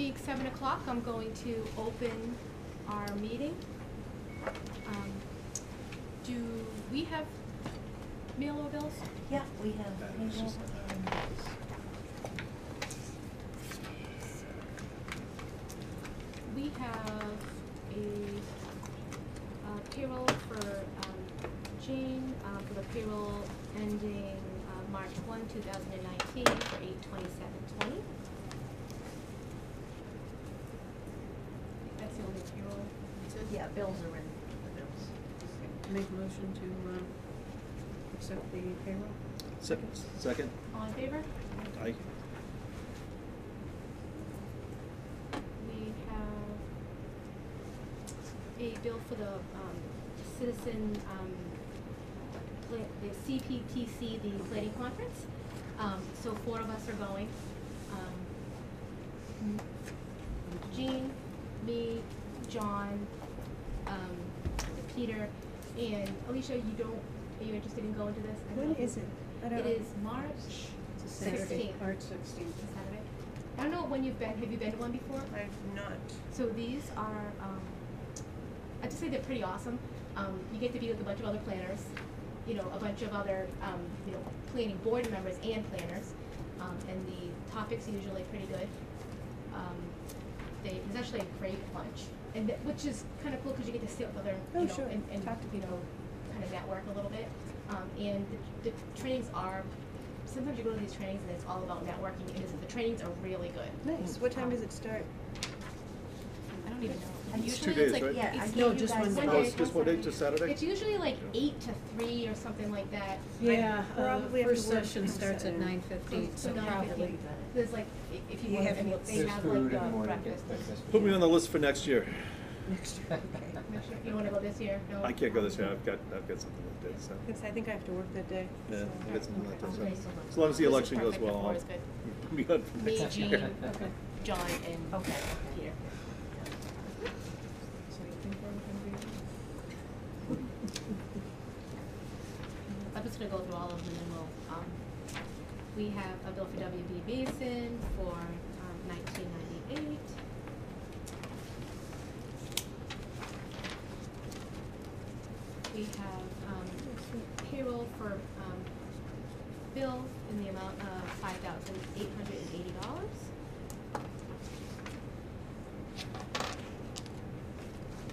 being 7 o'clock, I'm going to open our meeting. Um, do we have mail or bills? Yeah, we have. We have a uh, payroll for um, Jane, uh, for the payroll ending uh, March 1, 2019 for 82720. Yeah, bills are in, the bills. Make a motion to, um, accept the payroll? Second, second? All in favor? Aye. We have a bill for the um, citizen, um, pla- the CPTC, the planning conference. Um, So four of us are going. Um, Jean, me, John, Peter, and Alicia, you don't, are you interested in going to this? I don't When know. is it? I don't It know. is March It's a Saturday, Sixteenth. March sixteenth. Saturday. I don't know when you've been, have you been to one before? I've not. So these are, um, I have to say they're pretty awesome. Um, you get to be with a bunch of other planners, you know, a bunch of other, um, you know, planning board members and planners. Um, and the topics are usually pretty good. Um, they, there's actually a great lunch, and th- which is kind of cool because you get to sit with other, Oh, you know, sure. and, and, Talk to you know, kind of network a little bit. Um, and the, the trainings are, sometimes you go to these trainings and it's all about networking, and it's- the trainings are really good. Nice. What time does it start? I don't even know. And It's Usually two days, like- right? Yeah, I it's- gave No, you just guys one day. Oh, it's just one day already. to Saturday? It's usually like eight to three or something like that. Yeah, uh, Probably have first to work session starts at Saturday. nine fifteen, So so nine probably. fifteen. There's like, i- if you You want, have I mean, meals. they There's have food like in the the morning, breakfast. breakfast. Put me on the list for next year. Next year, okay. Make sure- You wanna go this year? No? I can't go this year, I've got, I've got something that day, so. Because I think I have to work that day. Yeah, so- I got something like that, Okay, so. so As long as the this is election goes perfect. The well, four I'll is good. be on for Me, next Jean, year. Okay. John, and Okay. Peter. So you think we're gonna be? I'm just gonna go through all of them and we'll, um, we have a bill for WB Mason for, um, nineteen ninety-eight. We have, um, payroll for, um, Bill in the amount of five thousand eight hundred and eighty dollars.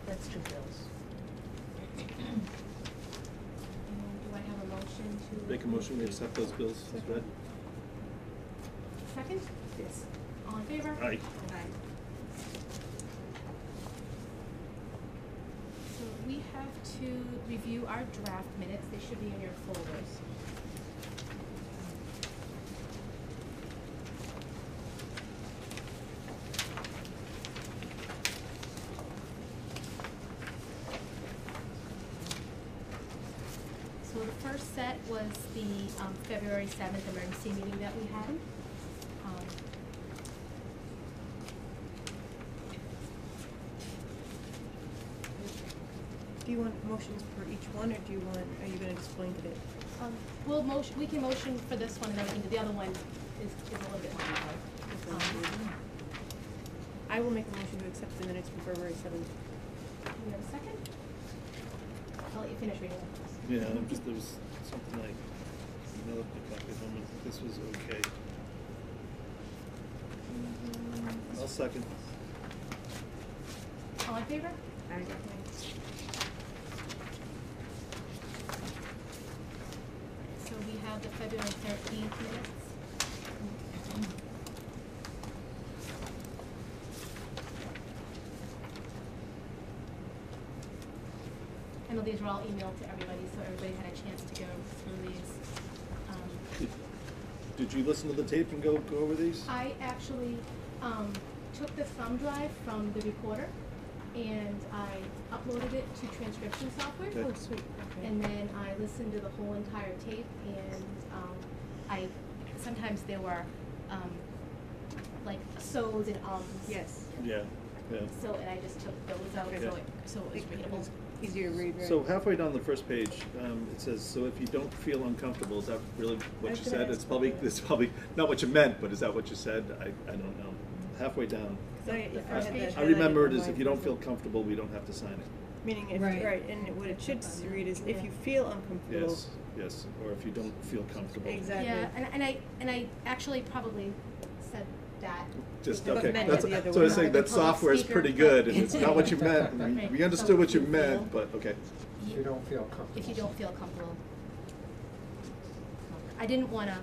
That's two bills. And do I have a motion to? Make a motion, we accept those bills as read. Second? Yes. All in favor? Aye. So we have to review our draft minutes, they should be in your folders. So the first set was the, um, February seventh emergency meeting that we had. Um, Do you want motions for each one, or do you want, are you gonna just blanket it? Um, we'll motion, we can motion for this one and then we can do the other one is, is a little bit more. Um, I will make a motion to accept the minutes from February seventh. Do we have a second? I'll let you finish reading it. Yeah, I'm just, there was something like, another copy of them, I think this was okay. Mm-hmm. I'll second. All in favor? Aye. So we have the February thirteenth minutes. I know these were all emailed to everybody, so everybody had a chance to go through these. Um, Did- Did you listen to the tape and go, go over these? I actually, um, took the thumb drive from the recorder and I uploaded it to transcription software. Okay. Oh, sweet, okay. And then I listened to the whole entire tape and, um, I, sometimes there were, um, like so's and ums. Yes. Yeah, yeah. So, and I just took those out so it, so it was readable. Was Easier to read, right? So halfway down the first page, um, it says, so if you don't feel uncomfortable, is that really what was you gonna said? It's probably, that. it's probably not what you meant, but is that what you said? I, I don't know. Halfway down. 'Cause I- if I First had that I remember it highlighted as on if you don't feel comfortable, we don't have to sign it. Meaning if, Right. right, and what it should s- read is, if you feel uncomfortable. Yes, yes, or if you don't feel comfortable. Exactly. Yeah, and, and I, and I actually probably said that. Just, okay, meant that's, it the other so I was saying that software is pretty good, and it's not what you meant, and we- Right. we understood what you So, meant, but, okay. If you don't feel comfortable. If you don't feel comfortable. I didn't wanna,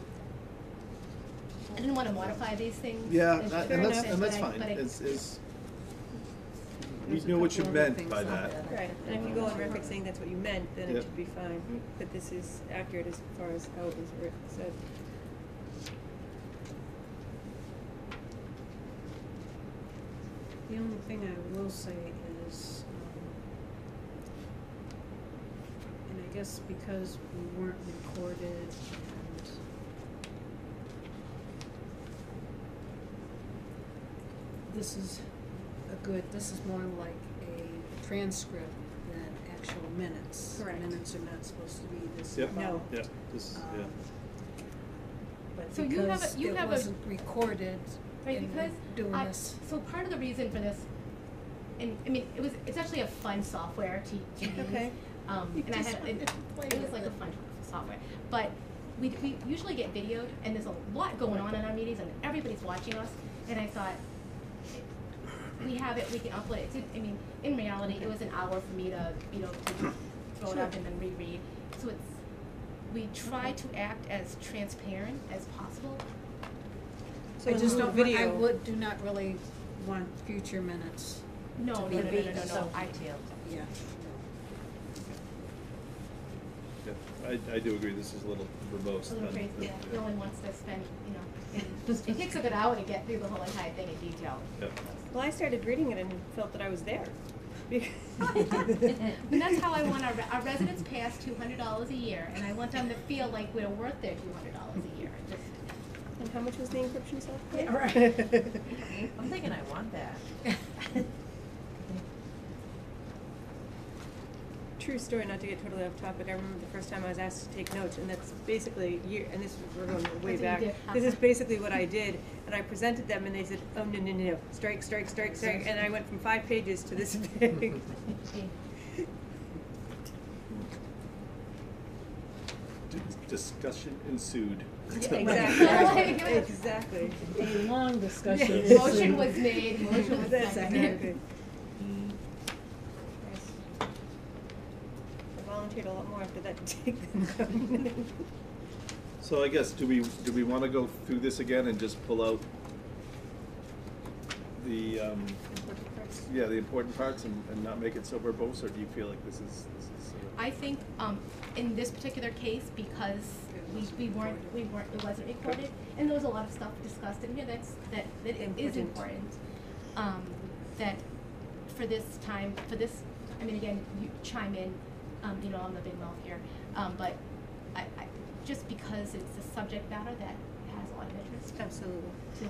I didn't wanna modify these things. Yeah, as that- and that's, and that's but fine, but I- is, is, we There's a knew what you meant by on that. Right, and if you go on record saying that's what you meant, then Yep. it should be fine, mm. but this is accurate as far as how it was written, said. The only thing I will say is, um, and I guess because we weren't recorded and this is a good, this is more like a transcript than actual minutes. Correct. Minutes are not supposed to be this Yep. long. No. Yeah, this is, yeah. Um, But So you have a- because you it have a- wasn't recorded Right, in because doing I, this. so part of the reason for this, and I mean, it was, it's actually a fun software to, to use. Okay. Um, You and I had, it, it was like a fun software, but we, we usually get videoed, and there's a lot going on in our meetings, and everybody's watching us, and I thought, we have it, we can upload it, I mean, in reality, it was an hour for me to, you know, to throw it up and then reread, so it's, we try to act as transparent as possible, So I just don't, I video- would, do not really want future minutes. no, To no, be no, no, no, Being no, no, I, detailed. Yeah. Yeah, I, I do agree, this is a little verbose. A little than- crazy, yeah, than- no one wants to spend, you know, it, it takes a good hour to get through the whole entire thing in detail. Yeah. Well, I started reading it and felt that I was there. And that's how I want our, re- our residents pay us two hundred dollars a year, and I want them to feel like we're worth their two hundred dollars a year, just. And how much was the encryption software? Yeah, right. I'm thinking I want that. True story, not to get totally off topic, I remember the first time I was asked to take notes, and that's basically, year, and this, we're going way That's what you back. This is basically what I did, and I presented them, and they said, oh, no, no, no, no, strike, strike, strike, strike, and I went from five pages to this big. D- Discussion ensued. Yeah, Exactly, exactly. A long discussion. Motion was made, motion was That's seconded. exactly. I volunteered a lot more after that to take them. So I guess, do we, do we wanna go through this again and just pull out the, um, yeah, the important parts and, and not make it so verbose, or do you feel like this is, this is? uh, I think, um, in this particular case, because we, we weren't, we weren't, it wasn't recorded, and there was a lot of stuff discussed in here that's, that, that is Important. important. Um, that for this time, for this, I mean, again, you chime in, um, you know, I'm the big mouth here, um, but I, I, just because it's a subject matter that has a lot of interest Absolutely. to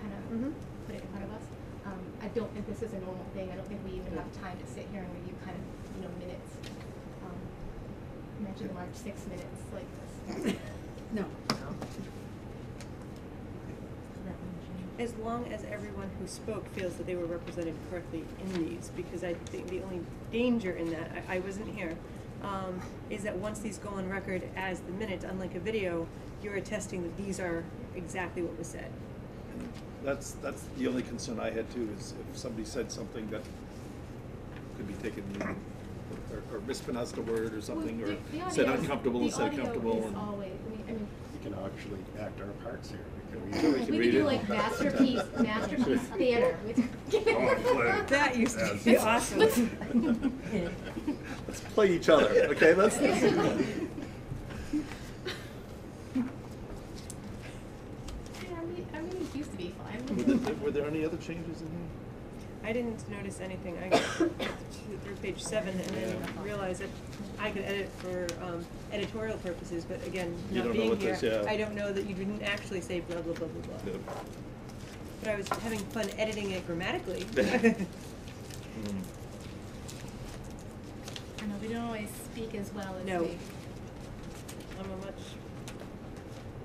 kind of Mhm. put it in front of us. Um, I don't think this is a normal thing, I don't think we even have time to sit here and review kind of, you know, minutes. Um, Imagine March six minutes like. No. No? As long as everyone who spoke feels that they were represented correctly in these, because I think the only danger in that, I, I wasn't here, um, is that once these go on record as the minutes, unlike a video, you're attesting that these are exactly what was said. That's, that's the only concern I had too, is if somebody said something that could be taken, or, or mispronounced a word or something, or Well, the- the said audio is- uncomfortable the instead of comfortable, is and. always, I mean, I mean, We can actually act our parts here. We Sure, can we read can we read could do it. like masterpiece, masterpiece oh, theater with. That used to be awesome. Let's play each other, okay, let's. Yeah, I mean, I mean, it used to be fun. Were there, were there any other changes in here? I didn't notice anything, I got through page seven and then Yeah. realized that I could edit for, um, editorial purposes, but again, You not don't know being what here, this- yeah. I don't know that you didn't actually say blah, blah, blah, blah, blah. No. But I was having fun editing it grammatically. Mm. I know, we don't always speak as well as we. I'm a much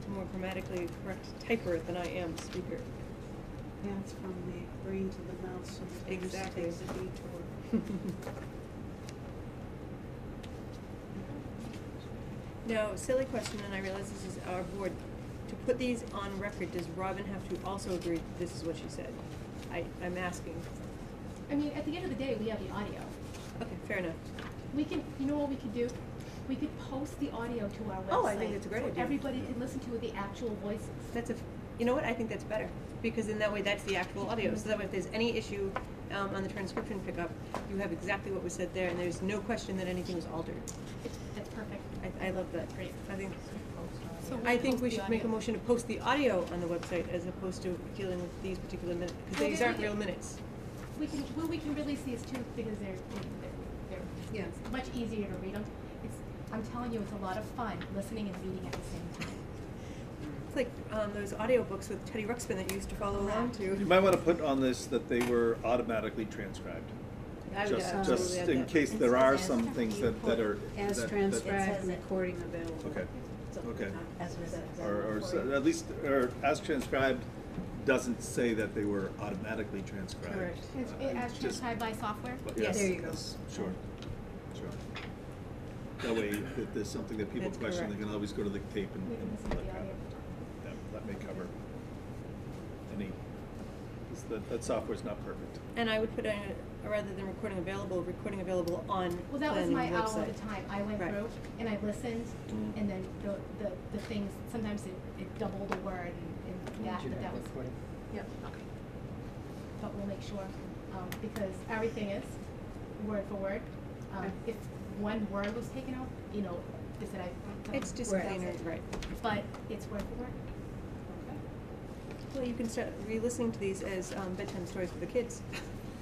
more grammatically correct typer than I am speaker. Path from the brain to the mouth, so the Bruce Exactly. takes a detour. Now, silly question, and I realize this is our board, to put these on record, does Robin have to also agree that this is what she said? I, I'm asking. I mean, at the end of the day, we have the audio. Okay, fair enough. We can, you know what we could do? We could post the audio to our website. Oh, I think that's a great idea. So everybody can listen to the actual voices. That's a, you know what, I think that's better, because in that way, that's the actual audio, so that way if there's any issue, um, on the transcription pickup, you have exactly what was said there, and there's no question that anything was altered. It's, that's perfect. I, I love that. Great. I think, So I think we should make a motion to post the audio on the website as opposed to dealing with these particular minutes, because Well, these then aren't real minutes. We can, well, we can release these too, because they're, they're, they're, Yeah. it's much easier to read them. It's, I'm telling you, it's a lot of fun, listening and reading at the same time. It's like, um, those audiobooks with Teddy Ruxpin that you used to follow along to. You might wanna put on this that they were automatically transcribed. I would Just, absolutely just add in that. case there are some things that, that are. As that- that- transcribed, says it. recording available. Okay, okay. As it says. Or, or, so- at least, or as transcribed doesn't say that they were automatically transcribed. Correct. As, Uh, as just- transcribed by software? but Yes. yes, There you go. yes, Sure, sure. That way, if there's something that people That's question, they correct. can always go to the tape and, We can and listen to look at it. That, that may cover any, 'cause that, that software's not perfect. And I would put in, rather than recording available, recording available on Well, that was planning my hour website. at a time. I went Right. through and I listened, Mm. and then the, the, the things, sometimes it, it doubled a word and, and that, but that was. Yep. Okay. But we'll make sure, um, because everything is word for word. Um, Okay. if one word was taken out, you know, they said I. It's just Right. plainer, right. But it's word for word. Well, you can start re-listening to these as, um, bedtime stories for the kids.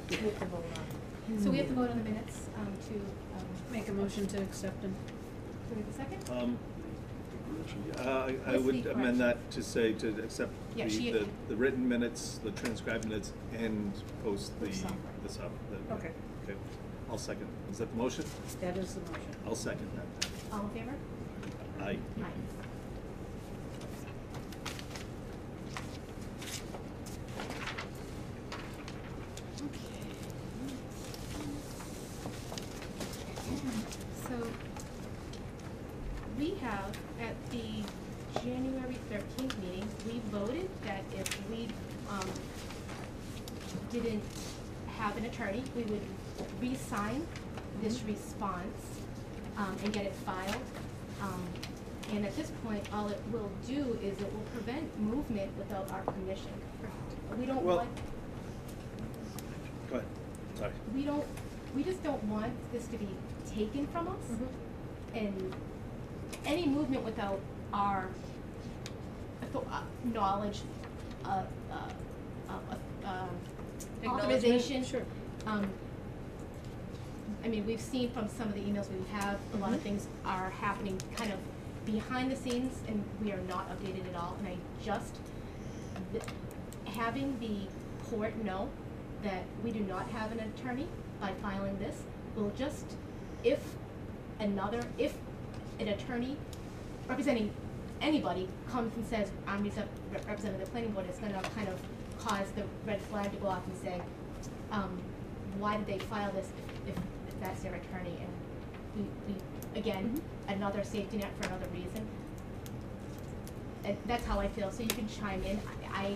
We have to vote on. So we have to vote on the minutes, um, to, um, Make a motion to accept them. do we have a second? Um, uh, I, I What's would the amend correction? that to say to accept Yeah, the, she- the, the written minutes, the transcribed minutes, and post the, The software. the sub, the. Okay. Okay, I'll second, is that the motion? That is the motion. I'll second that. All in favor? Aye. Aye. So, we have, at the January thirteenth meeting, we voted that if we, um, didn't have an attorney, we would re-sign this response, um, and get it filed. Um, and at this point, all it will do is it will prevent movement without our permission. We don't Well- want, Go ahead, sorry. we don't, we just don't want this to be taken from us. And any movement without our author- uh, knowledge, uh, uh, uh, uh, authorization. Sure. Um, I mean, we've seen from some of the emails we have, a lot of Mhm. things are happening kind of behind the scenes and we are not updated at all. And I just, th- having the court know that we do not have an attorney by filing this will just, if another, if an attorney representing anybody comes and says, I'm rep- representing the planning board, it's gonna kind of cause the red flag to go off and say, um, why did they file this if that's their attorney? And we, we, again, another safety net for another reason. And that's how I feel, so you can chime in. I, I,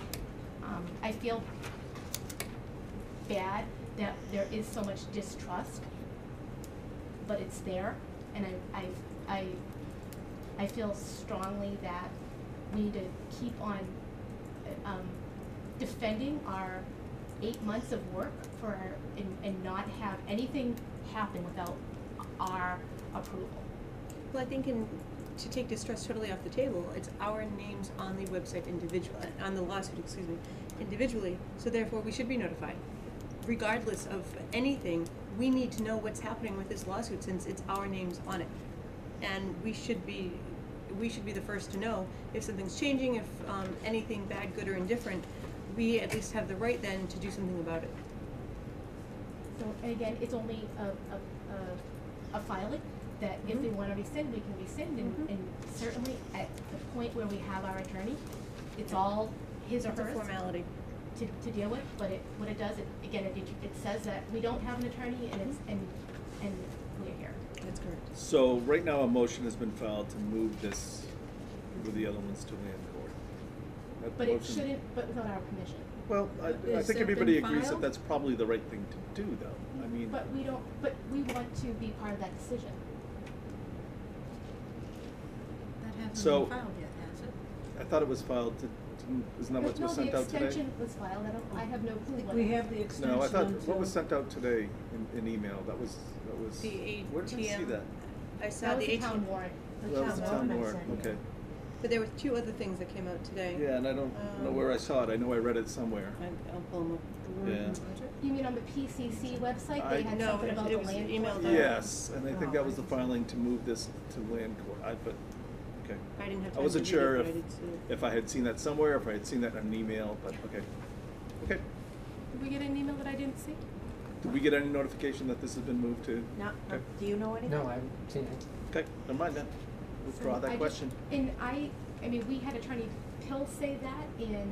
um, I feel bad that there is so much distrust, but it's there, and I, I, I, I feel strongly that we need to keep on, um, defending our eight months of work for, our- and, and not have anything happen without our approval. Well, I think in, to take distrust totally off the table, it's our names on the website individual, uh, on the lawsuit, excuse me, individually, so therefore we should be notified. Regardless of anything, we need to know what's happening with this lawsuit since it's our names on it. And we should be, we should be the first to know if something's changing, if, um, anything bad, good, or indifferent, we at least have the right then to do something about it. So, again, it's only a, a, a, a filing, that if they Mhm. wanna rescind, we can rescind, and, Mhm. and certainly at the point where we have our attorney, it's all his or It's a hers. formality. to, to deal with, but it, what it does, it, again, it, it says that we don't have an attorney and it's, and, and we're here. That's correct. So right now, a motion has been filed to move this with the other ones to land court. That But it motion- shouldn't, but without our permission. Well, I, I Has think everybody been agrees that filed? that's probably the right thing to do, though. I mean, But we don't, but we want to be part of that decision. That hasn't So- been filed yet, has it? I thought it was filed to, didn't- isn't that what was sent out today? No, the extension was filed, I don't, I have no clue what. We have the extension No, I thought, what was sent out today in, in email, that was, that was, The where did I see that? I saw That was the the town ATM, warrant. That was the town warrant. warrant, okay. But there were two other things that came out today. Yeah, and I don't know Um, where I saw it, I know I read it somewhere. I- I'll pull them up. The warrant and Yeah. You mean on the PCC website, I- they had No, something it- about it the was land emailed court? out. Yes, and I think Oh, that was the filing to move this to land court, I, but, okay. I didn't have I time wasn't to read it, sure but if, I did see it. if I had seen that somewhere, if I had seen that in an email, but, okay. Okay, Did we get an email that I didn't see? did we get any notification that this has been moved to? No, Okay. do you know anything? No, I haven't seen it. Okay, never mind then, withdraw So I that just- question. And I, I mean, we had Attorney Pill say that, and,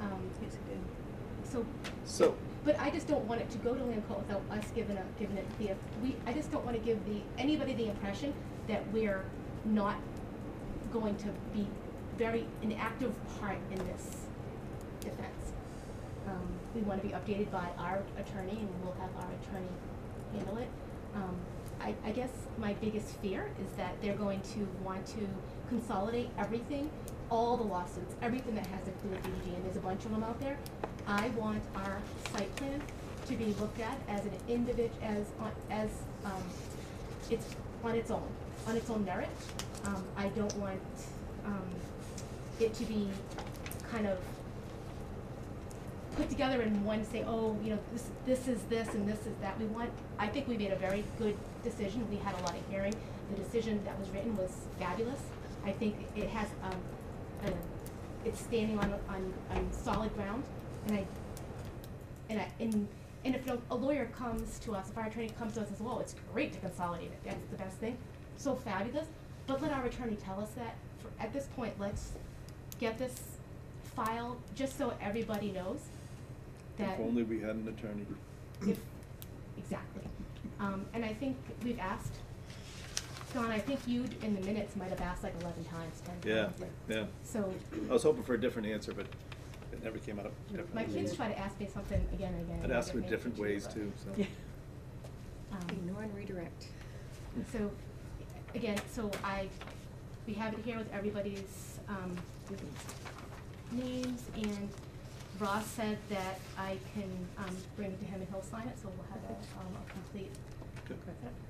um, Yes, it did. so, So, but I just don't want it to go to land court without us giving a, giving it the, we, I just don't wanna give the, anybody the impression that we're not going to be very, an active part in this defense. Um, we wanna be updated by our attorney, and we'll have our attorney handle it. Um, I, I guess my biggest fear is that they're going to want to consolidate everything, all the lawsuits, everything that has to do with DDG, and there's a bunch of them out there. I want our site plan to be looked at as an individual, as, on as, um, it's on its own, on its own merit. Um, I don't want, um, it to be kind of put together in one, say, oh, you know, this, this is this and this is that. We want, I think we made a very good decision. We had a lot of hearing. The decision that was written was fabulous. I think it has, um, a, it's standing on, on, on solid ground. And I, and I, and, and if a lawyer comes to us, if our attorney comes to us and says, well, it's great to consolidate it, that's the best thing, so fabulous, but let our attorney tell us that, for, at this point, let's get this file, just so everybody knows that. if only we had an attorney. If, exactly. Um, and I think we've asked, Don, I think you in the minutes might have asked like eleven times, ten Yeah, times. like- yeah. So, I was hoping for a different answer, but it never came out of my kids try to ask me something again and again. I'd ask them in different ways but- too, so. Yeah. Um, Ignore and redirect. So, again, so I, we have it here with everybody's, um, names, and Ross said that I can, um, bring it to him and he'll sign it, so we'll have a, um, a complete. Good.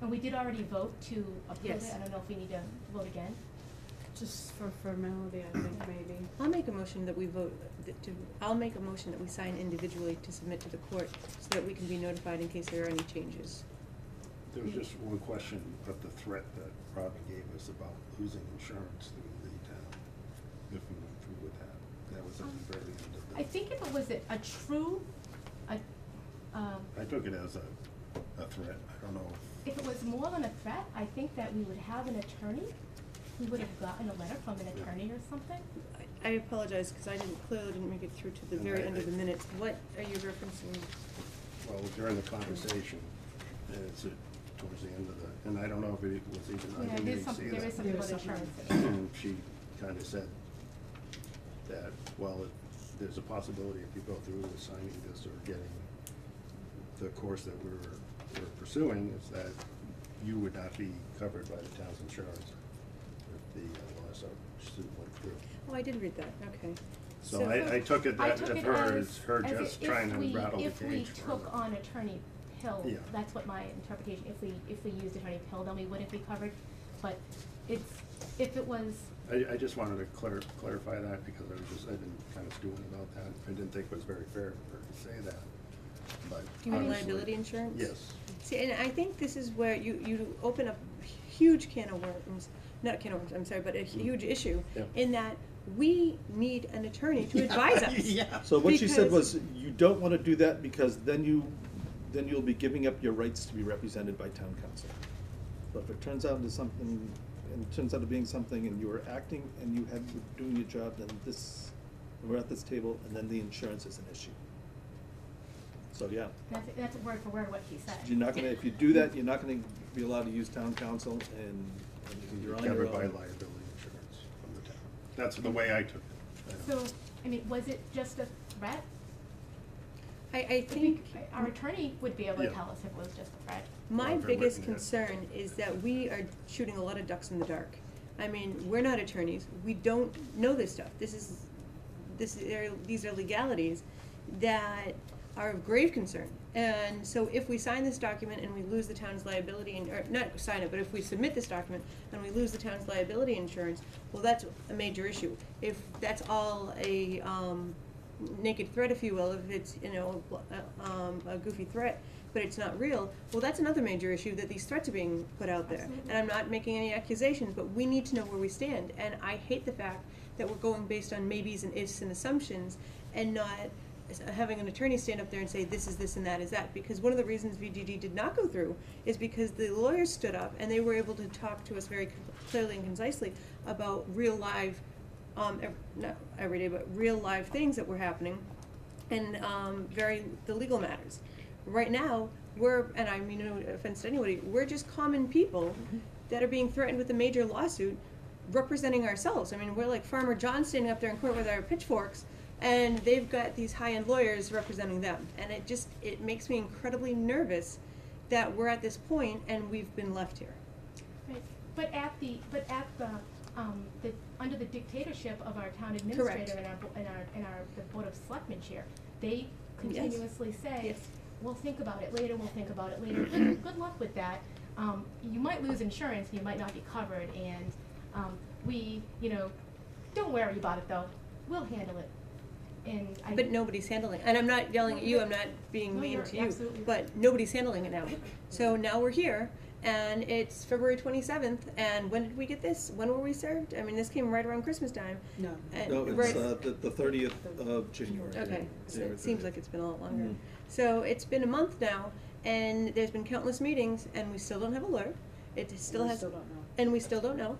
And we did already vote to approve it, Yes. I don't know if we need to vote again. Just for formality, I think maybe. I'll make a motion that we vote, that to, I'll make a motion that we sign individually to submit to the court so that we can be notified in case there are any changes. There was just one question of the threat that Robin gave us about losing insurance through the town, if we went through with that. That was at the very end of the. I think if it was a, a true, a, um, I took it as a, a threat, I don't know. if it was more than a threat, I think that we would have an attorney. We would have gotten a letter from an attorney or something. I, I apologize, cause I didn't, clearly didn't make it through to the And very I- end of the minutes. What are you referencing? Well, during the conversation, and it's uh, towards the end of the, and I don't know if it was even, I Yeah, didn't there's even something, see there that. is something There about something. insurance. it. And she kinda said that, well, it- there's a possibility if you go through with signing this or getting the course that we're, we're pursuing, is that you would not be covered by the town's insurance if the uh, lawsuit went through. Oh, I did read that, okay. So I, I took it I that, took of it her as- as her as just if trying to we- rattle the cage. If we cage took further. on Attorney Pill, Yeah. that's what my interpretation, if we, if we used Attorney Pill, then we wouldn't be covered. But it's, if it was, I, I just wanted to clar- clarify that because I was just, I've been kind of stewing about that. I didn't think it was very fair for her to say that, but Do you mean honestly- liability insurance? Yes. See, and I think this is where you, you open up a huge can of worms, not a can of worms, I'm sorry, but a mm-hmm. huge issue, Yeah. in that we need an attorney to advise us. Yeah. So what she said Because- was, you don't wanna do that because then you, then you'll be giving up your rights to be represented by town counsel. But if it turns out into something, and it turns out to being something and you were acting and you had, were doing your job, then this, we're at this table and then the insurance is an issue. So, yeah, That's, that's word for word what she said. you're not gonna, if you do that, you're not gonna be allowed to use town counsel and and you're on your Covered own. by liability insurance from the town. That's the way I took it. I know. So, I mean, was it just a threat? I, I I think think our attorney would be able to Yeah. tell us if it was just a threat. my Well, if it biggest written, yeah. concern is that we are shooting a lot of ducks in the dark. I mean, we're not attorneys, we don't know this stuff, this is, this, are these are legalities that are of grave concern. And so if we sign this document and we lose the town's liability, and, or not sign it, but if we submit this document and we lose the town's liability insurance, well, that's a major issue. If that's all a, um, naked threat, if you will, if it's, you know, a um, a goofy threat, but it's not real, well, that's another major issue, that these threats are being put out there. Absolutely. And I'm not making any accusations, but we need to know where we stand, and I hate the fact that we're going based on maybes and ifs and assumptions, and not s- having an attorney stand up there and say, this is this and that is that, because one of the reasons VGG did not go through is because the lawyers stood up and they were able to talk to us very clearly and concisely about real live, um, ev- not every day, but real live things that were happening, and, um, very, the legal matters. Right now, we're, and I mean no offense to anybody, we're just common people that are being threatened with a major lawsuit representing ourselves. I mean, we're like Farmer John standing up there in court with our pitchforks, and they've got these high-end lawyers representing them. And it just, it makes me incredibly nervous that we're at this point and we've been left here. Right, but at the, but at the, um, the, under the dictatorship of our town administrator and our, and our, and our, the Board of Selectmen chair, they continuously say, Yes. we'll think about it later, we'll think about it later. Good, good luck with that. Um, you might lose insurance, you might not be covered, and, um, we, you know, don't worry about it though, we'll handle it. And I. But nobody's handling, and I'm not yelling at you, I'm not being No, mean you're to you, absolutely- but nobody's handling it now. So now we're here, and it's February twenty-seventh, and when did we get this? When were we served? I mean, this came right around Christmas time. No. and- No, right- it's, uh, the, the thirtieth of January. Okay, so January it seems 30th. like it's been a lot longer. Mhm. So it's been a month now, and there's been countless meetings, and we still don't have a lawyer. It still We has, still don't know. and we still don't know.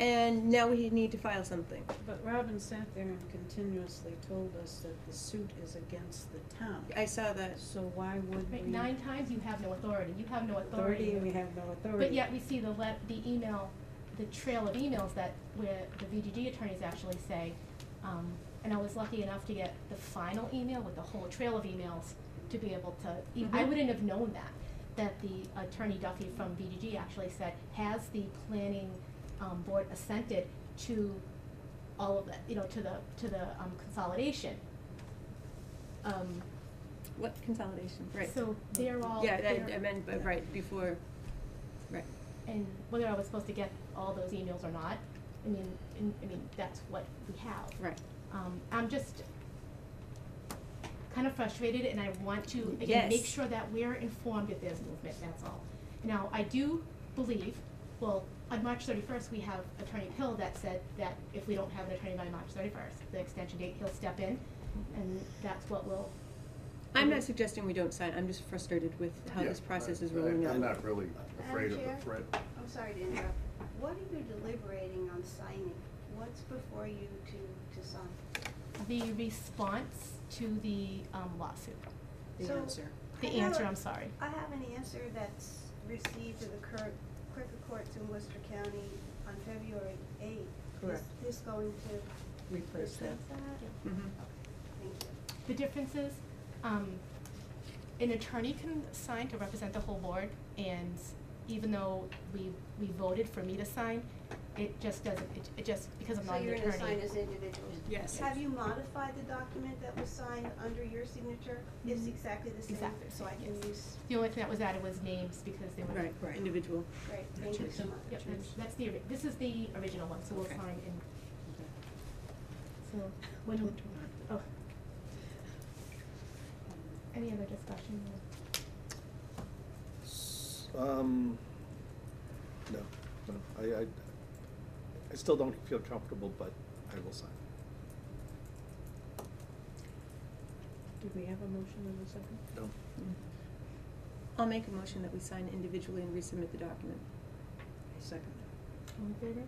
And now we need to file something. But Robin sat there and continuously told us that the suit is against the town. I saw that. So why would Right, we? nine times you have no authority, you have no authority. Authority, and we have no authority. But yet we see the let, the email, the trail of emails that, where the VGG attorneys actually say, um, and I was lucky enough to get the final email with the whole trail of emails to be able to, e- I Mhm. wouldn't have known that, that the attorney Duffy from VGG actually said, has the planning, um, board assented to all of that, you know, to the, to the, um, consolidation. Um, What consolidation? Right. so they're all, Yeah, they're- I, I meant, but right, before, right. and whether I was supposed to get all those emails or not, I mean, in, I mean, that's what we have. Right. Um, I'm just kind of frustrated and I want to, again, make Yes. sure that we're informed if there's movement, that's all. Now, I do believe, well, on March thirty-first, we have Attorney Pill that said that if we don't have an attorney by March thirty-first, the extension date, he'll step in, and that's what we'll. I'm not suggesting we don't sign, I'm just frustrated with how this process is rolling I- out. I'm not really afraid of Madam the Chair? threat. I'm sorry to interrupt. What are you deliberating on signing? What's before you to, to sign? The response to the, um, lawsuit, The So- answer. the I have answer, I'm sorry. I have an answer that's received to the current Quaker Courts in Worcester County on February eighth. Correct. Is this going to Replace that. replace that? Mhm. Thank you. The difference is, um, an attorney can sign to represent the whole board, and even though we, we voted for me to sign, it just doesn't, it, it just, because I'm So not an you're attorney. gonna sign as individuals? Yes. Have you modified the document that was signed under your signature? It's Mhm. exactly the same, Exactly the so I can yes. use, The only thing that was added was names, because they were. Right, Right. individual. great, thank you so much. Yep, that's, that's the, ori- this is the original one, so we'll Okay. sign in, so, when, oh. Any other discussion? S- Um, no, no, I, I, I still don't feel comfortable, but I will sign. Did we have a motion in a second? No, I'll make a motion that we sign individually and resubmit the document. Second. All in favor?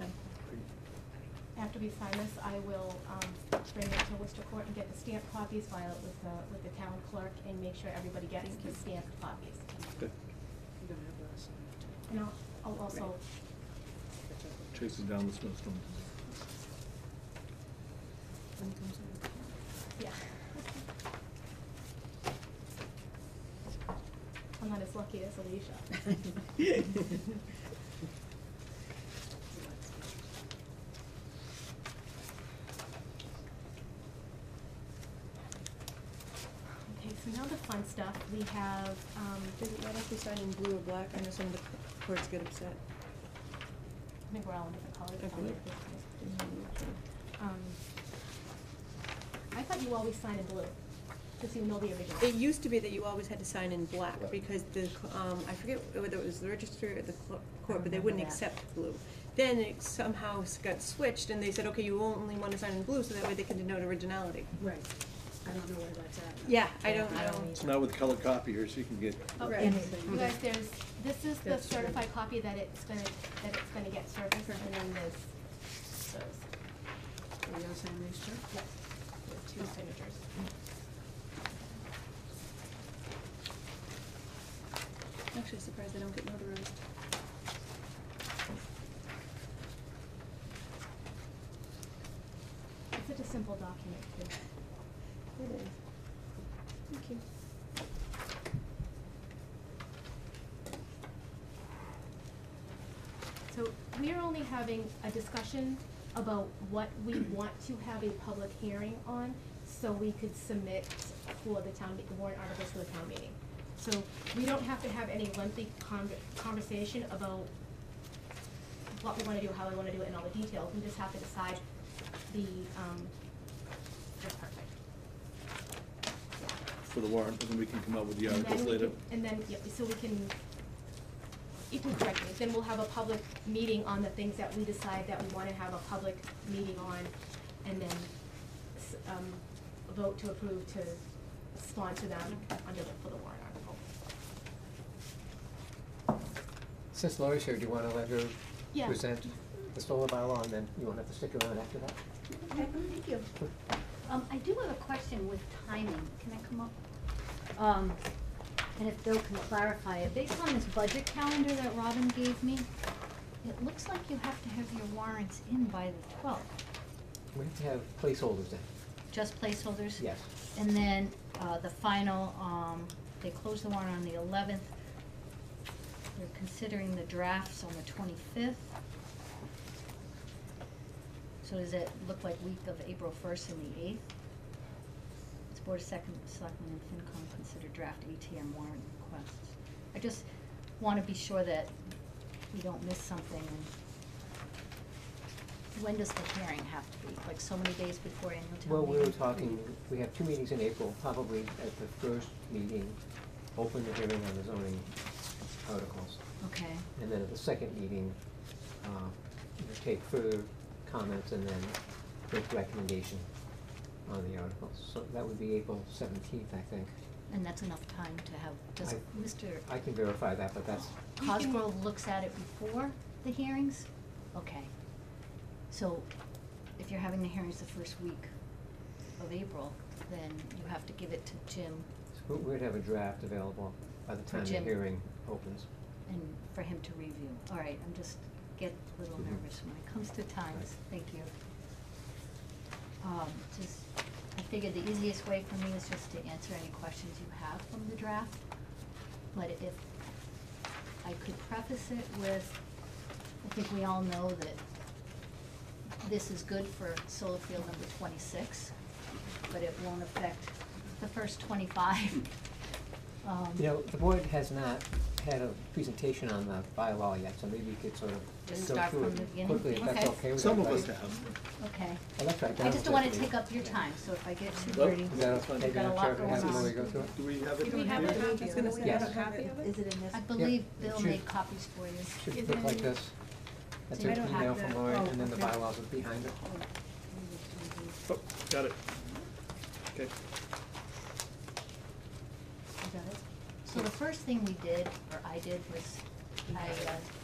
Aye. after we sign this, I will, um, bring it to Worcester Court and get the stamped copies, file it with the, with the town clerk, and make sure everybody gets Thank the you. stamped copies. Okay. You're gonna have that signed too. And I'll, I'll also, Catch up with Chases down the snowstorm. when he comes in. yeah. I'm not as lucky as Alicia. Okay, so now the fun stuff, we have, um, Does it matter if we sign in blue or black? I know some of the courts get upset. I think we're all in different colors. Okay. I'll leave this one. Um, I thought you always sign in blue, because you know the original. It used to be that you always had to sign in black Right. because the, um, I forget whether it was the register or the cl- court, but they remember wouldn't that. accept blue. Then it somehow s- got switched and they said, okay, you only wanna sign in blue, so that way they can denote originality. Right, I don't know where that's at. Yeah, I don't, I I don't don't. So with color copiers, you can get, Oh, Right. you guys, there's, this is the That's true. certified copy that it's gonna, that it's gonna get serviced, and then there's those, Are you gonna sign these two? yes, there are two signatures. Actually surprised they don't get notarized. It's such a simple document, too. It is. Thank you. So we are only having a discussion about what we want to have a public hearing on, so we could submit for the town, warrant articles for the town meeting. So we don't have to have any lengthy con- conversation about what we wanna do, how we wanna do it, and all the details, we just have to decide the, um, that's perfect. for the warrant, and then we can come up with the And then articles we later. can- And then, yeah, so we can, if we correct me, then we'll have a public meeting on the things that we decide that we wanna have a public meeting on, and then, um, vote to approve to sponsor them under the, for the warrant article. Since Lori's here, do you wanna let her Yeah. present the solar bylaw, and then you won't have to stick around after that? Okay, thank you. Um, I do have a question with timing, can I come up? Um, and if Bill can clarify it, based on this budget calendar that Robin gave me, it looks like you have to have your warrants in by the twelfth, We have to have placeholders then, just placeholders? yes. And then, uh, the final, um, they close the warrant on the eleventh. They're considering the drafts on the twenty-fifth. So does it look like week of April first and the eighth? Board of Second, Selectmen and FinCom consider draft ATM warrant requests. I just wanna be sure that we don't miss something and when does the hearing have to be? Like so many days before annual town Well, we were talking, we have two meetings in April, probably at the first meeting, open the hearing on the zoning articles. Okay. And then at the second meeting, uh, take further comments and then make recommendation on the articles. So that would be April seventeenth, I think. And that's enough time to have, does I- Mr. I can verify that, but that's, Cosgrove looks at it before the hearings? Okay. So if you're having the hearings the first week of April, then you have to give it to Jim we- we'd have a draft available by the For time the Jim. hearing opens. and for him to review. All right, I'm just get a little Mhm. nervous when it comes to times. Thank you. Um, just, I figured the easiest way for me is just to answer any questions you have from the draft. But if I could preface it with, I think we all know that this is good for solar field number twenty-six, but it won't affect the first twenty-five. Um, You know, the board has not had a presentation on the bylaw yet, so maybe you could sort of Just go start through from it the beginning? quickly, if that's Okay. okay with Some of us have. Okay. Oh, that's right. I that just don't wanna it. take up your time, so if I get too Nope. wordy, Is that okay, We've got a Madam lot Chair, if you going have before we on. through it? Do we have it? Do we have it? I was gonna say, I Yes. don't have it. Is it in this? I believe it Bill should- made copies for you. Should look like this. That's I an don't have email that. from Lori, Oh, and then the oh, okay. bylaws are behind it. Oh, got it. Okay. Is that it? So the first thing we did, or I did, was I,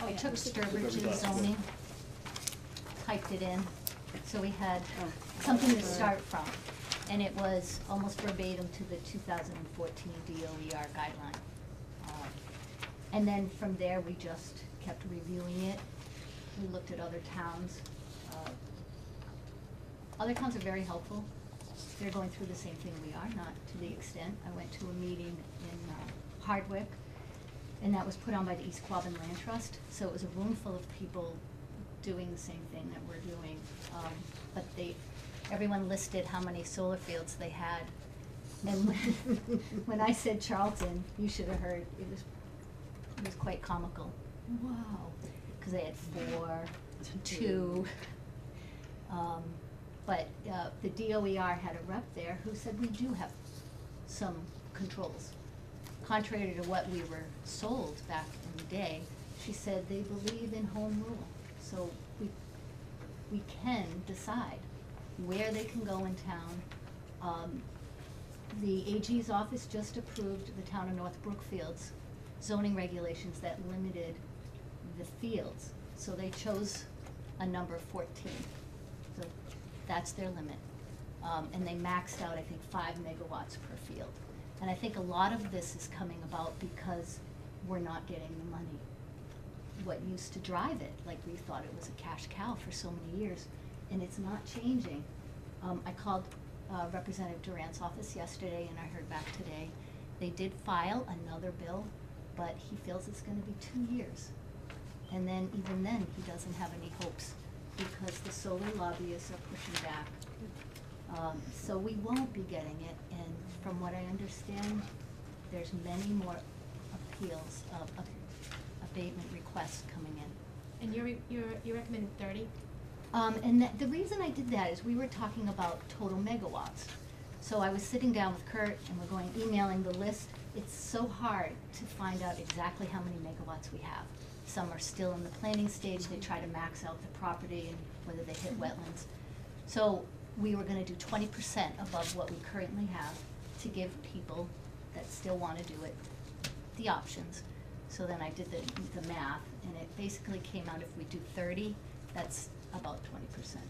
uh, I took Sturbridge's zoning, typed it in, So we had Oh. something to start from. And it was almost verbatim to the two thousand and fourteen DOER guideline. Um, And then from there, we just kept reviewing it. We looked at other towns. Uh, Other towns are very helpful. They're going through the same thing we are, not to the extent. I went to a meeting in uh, Hardwick, and that was put on by the East Quabbin Land Trust. So it was a room full of people doing the same thing that we're doing. Um, But they, everyone listed how many solar fields they had. And when, when I said Charlton, you should have heard, it was, it was quite comical. Wow, because they had four, two. Um, but, uh, the DOER had a rep there who said we do have some controls. Contrary to what we were sold back in the day, she said they believe in home rule. So we, we can decide where they can go in town. Um, the AG's office just approved the town of North Brookfield's zoning regulations that limited the fields. So they chose a number fourteen. So that's their limit. Um, and they maxed out, I think, five megawatts per field. And I think a lot of this is coming about because we're not getting the money. What used to drive it, like we thought it was a cash cow for so many years, and it's not changing. Um, I called, uh, Representative Durant's office yesterday and I heard back today. They did file another bill, but he feels it's gonna be two years. And then, even then, he doesn't have any hopes because the solar lobbyists are pushing back. Um, so we won't be getting it, from what I understand, there's many more appeals, of abatement requests coming in. And you're, re- you're, you're recommending thirty? Um, and that, the reason I did that is we were talking about total megawatts. So I was sitting down with Kurt and we're going, emailing the list. It's so hard to find out exactly how many megawatts we have. Some are still in the planning stage, they try to max out the property and whether they hit wetlands. So we were gonna do twenty percent above what we currently have to give people that still wanna do it the options. So then I did the, the math, and it basically came out if we do thirty, that's about twenty percent.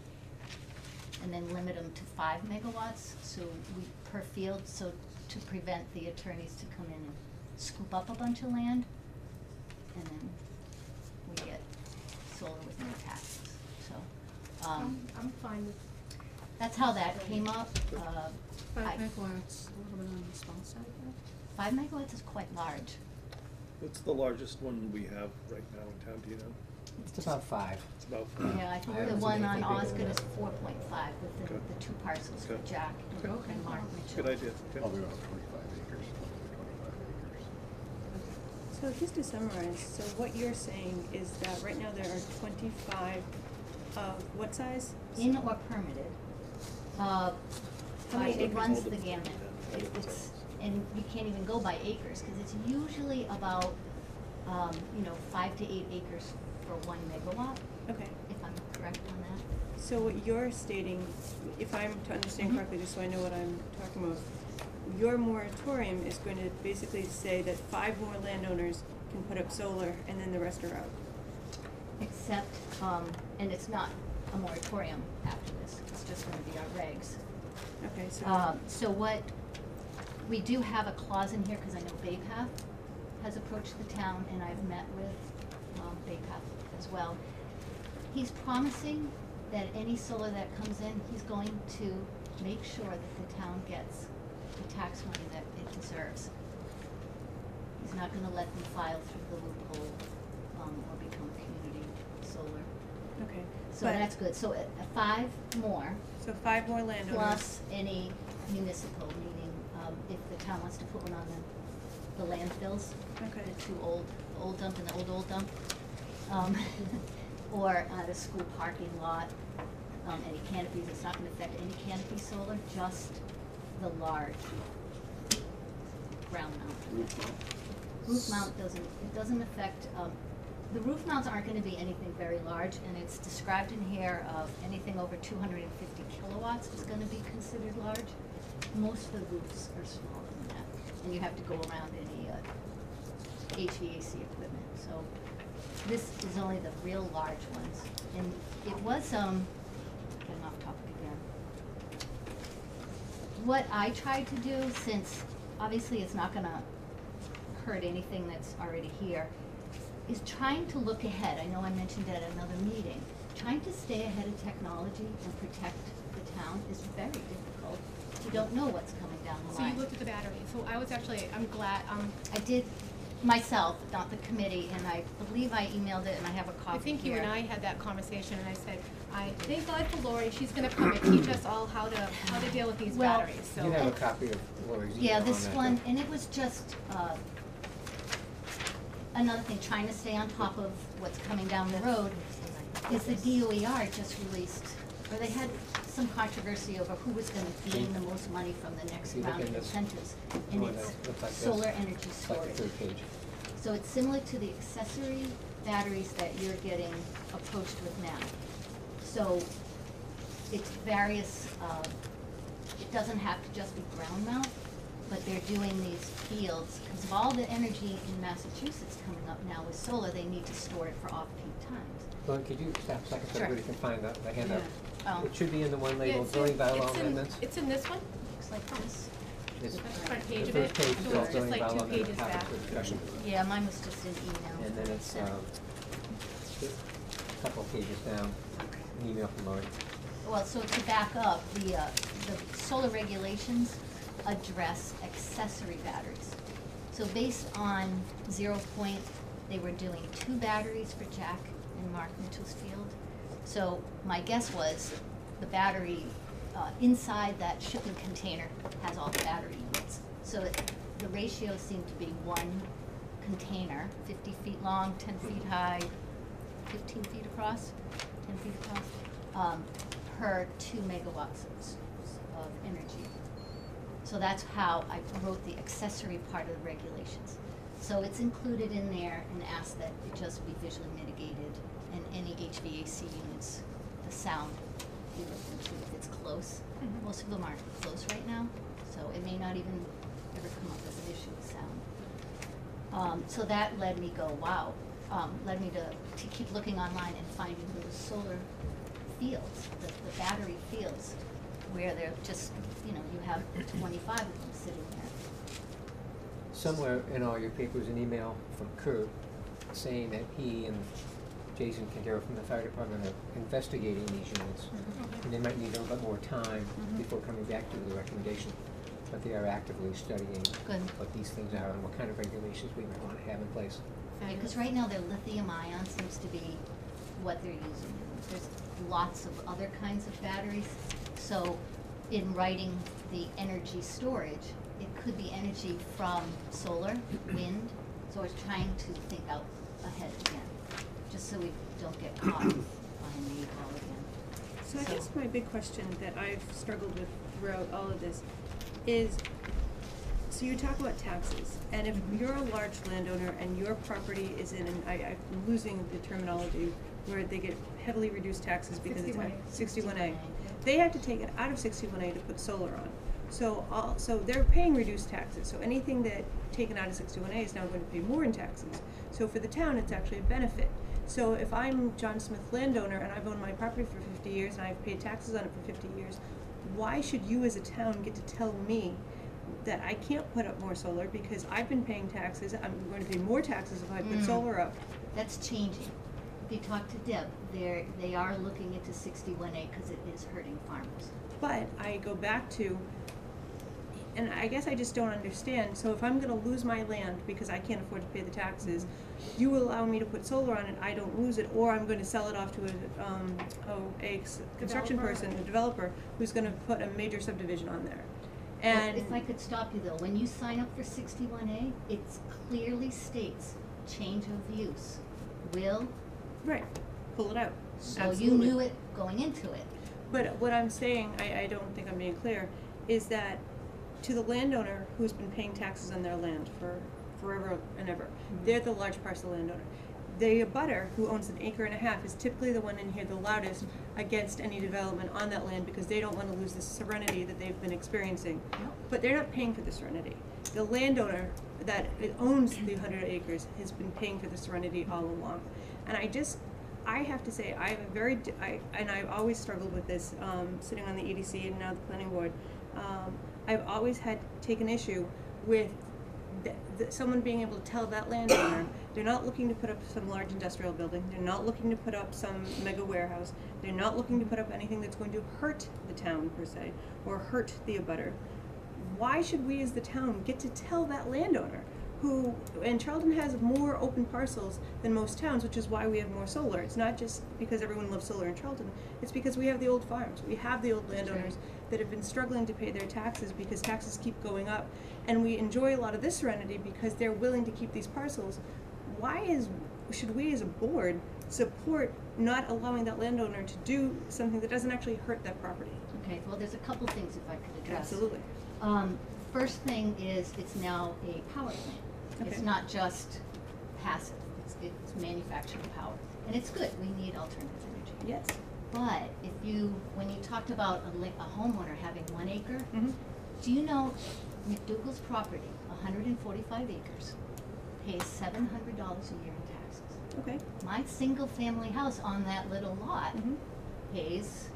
And then limit them to five megawatts, so we, per field, so to prevent the attorneys to come in and scoop up a bunch of land, and then we get solar with no taxes, so, um, I'm, I'm fine with, that's how that came up, uh, Five megawatts, a little bit on the small side though. five megawatts is quite large. What's the largest one we have right now in town, do you know? It's about five. It's about. Yeah, I I think haven't the seen one on anything bigger Osgood than is four point five with the, Okay. the two parcels for Okay. Jack Okay. and Mark Mitchell. Good idea, okay. Probably about twenty-five acres, twenty-five acres. So just to summarize, so what you're saying is that right now there are twenty-five of what size? In or permitted, uh, How many it acres? runs the gamut. It- It's, and you can't even go by acres, cause it's usually about, um, you know, five to eight acres for one megawatt, Okay, if I'm correct on that. so what you're stating, if I'm to understand Mhm. correctly, just so I know what I'm talking about, your moratorium is going to basically say that five more landowners can put up solar and then the rest are out. Except, um, and it's not a moratorium it's just gonna be our regs. Okay, so. Um, so what, we do have a clause in here, cause I know Bay Path has approached the town and I've met with, um, Bay Path as well. He's promising that any solar that comes in, he's going to make sure that the town gets the tax money that it deserves. He's not gonna let them file through the loophole, um, or become community solar. Okay. So but- that's good, so at, at five more, So five more landowners. plus any municipal, meaning, um, if the town wants to put one on the, the landfills, Okay. the two old, the old dump and the old old dump, um, or at a school parking lot, um, any canopies, it's not gonna affect any canopy solar, just the large ground mount. Roof mount doesn't, it doesn't affect, um, the roof mounts aren't going to be anything very large, and it's described in here of anything over 250 kilowatts is going to be considered large. Most of the roofs are smaller than that, and you have to go around any uh, HVAC equipment. So this is only the real large ones, and it was um. Getting off topic again. What I tried to do, since obviously it's not going to hurt anything that's already here is trying to look ahead. I know I mentioned that at another meeting. Trying to stay ahead of technology and protect the town is very difficult. You don't know what's coming down the So line. So you looked at the battery, so I was actually, I'm glad, um, I did myself, not the committee, and I believe I emailed it and I have a copy I think you and. I had that conversation, and I said, I thank God for Lori, she's gonna come and teach us all how to, how to deal with these Well- batteries, so. You have a copy of Lori's email Yeah, this that, one, though. and it was just, uh, another thing, trying to stay on top of what's coming down the road, is the DOER just released, or they had some controversy over who was gonna gain the most money from the next If you look round of in this incentives, and one it's that looks like this, solar energy It's like storage. third page. So it's similar to the accessory batteries that you're getting approached with now. So it's various, uh, it doesn't have to just be ground mount, but they're doing these fields, because of all the energy in Massachusetts coming up now with solar, they need to store it for off-peak times. Lauren, could you stop a second so Sure. everybody can find the, the handout? Oh. It should be in the one Yeah, labeled it's in- zoning bylaw it's in- amendments. It's in this one, Looks like this. It's the front the page of first it, page so it's just zoning like bylaw two amendment pages topics back. for discussion. Yeah, mine was just an email. And then it's, Sent. um, a couple pages down, an email from Lori. Well, so to back up, the, uh, the solar regulations address accessory batteries. So based on Zero Point, they were doing two batteries for Jack and Mark Mitchell's field. So my guess was the battery, uh, inside that shipping container has all the battery units. So it, the ratio seemed to be one container, fifty feet long, ten feet high, fifteen feet across, ten feet across, um, per two megawatts of energy. So that's how I wrote the accessory part of the regulations. So it's included in there and asked that it just be visually mitigated and any HVAC units, the sound be looked into if it's close. Mhm. Most of them aren't close right now, so it may not even ever come up as an issue with sound. Um, so that led me go, wow, um, led me to, to keep looking online and finding those solar fields, the, the battery fields, where they're just, you know, you have twenty-five of them sitting there. Somewhere in all your papers, an email from Kurt saying that he and Jason Quintero from the fire department are investigating these units. And they might need a little bit more time Mhm. before coming back to the recommendation, but they are actively studying Good. what these things are and what kind of regulations we might wanna have in place. Yeah, cause right now their lithium ion seems to be what they're using. There's lots of other kinds of batteries, so in writing the energy storage, it could be energy from solar, wind, so I was trying to think out ahead again, just so we don't get caught behind the eight ball again. So I guess my big question that I've struggled with throughout all of this is, so you talk about taxes, and if mm-hmm. you're a large landowner and your property is in, and I, I'm losing the terminology, where they get heavily reduced taxes because it's 61A. 61A, They have to take it out of sixty-one A to put solar on. So all, so they're paying reduced taxes, so anything that taken out of sixty-one A is now going to pay more in taxes. So for the town, it's actually a benefit. So if I'm John Smith landowner and I've owned my property for fifty years and I've paid taxes on it for fifty years, why should you as a town get to tell me that I can't put up more solar because I've been paying taxes, I'm going to pay more taxes if I put Mm. solar up? That's changing. If you talk to Deb, they're, they are looking into sixty-one A, cause it is hurting farmers. But I go back to, and I guess I just don't understand, so if I'm gonna lose my land because I can't afford to pay the taxes, you will allow me to put solar on it, I don't lose it, or I'm gonna sell it off to a, um, oh, a s- construction Developer. person, a developer, who's gonna put a major subdivision on there. Well, And. If I could stop you though, when you sign up for sixty-one A, it clearly states change of use, will, Right, pull it out, so you Absolutely. knew it going into it. But what I'm saying, I, I don't think I'm being clear, is that to the landowner who's been paying taxes on their land for forever and ever, mm-hmm. they're the large parcel landowner. The abutter, who owns an acre and a half, is typically the one in here the loudest against any development on that land because they don't wanna lose the serenity that they've been experiencing. But they're not paying for the serenity. The landowner that owns the hundred acres has been paying for the serenity all along. And I just, I have to say, I have a very, I, and I've always struggled with this, um, sitting on the EDC and now the planning board. Um, I've always had taken issue with th- th- someone being able to tell that landowner, they're not looking to put up some large industrial building, they're not looking to put up some mega warehouse, they're not looking to put up anything that's going to hurt the town per se, or hurt the abutter. Why should we as the town get to tell that landowner who, and Charlton has more open parcels than most towns, which is why we have more solar. It's not just because everyone loves solar in Charlton, it's because we have the old farms, we have the old landowners that have been struggling to pay their taxes because taxes keep going up. And we enjoy a lot of this serenity because they're willing to keep these parcels. Why is, should we as a board support not allowing that landowner to do something that doesn't actually hurt that property? Okay, well, there's a couple things if I could address. Absolutely. Um, first thing is, it's now a power plant. It's Okay. not just passive, it's, it's manufacturing power. And it's good, we need alternative energy. Yes. But if you, when you talked about a a homeowner having one acre, Mm-hmm. do you know McDougal's property, hundred and forty-five acres, pays seven hundred dollars a year in taxes? Okay. My single-family house on that little lot Mhm. pays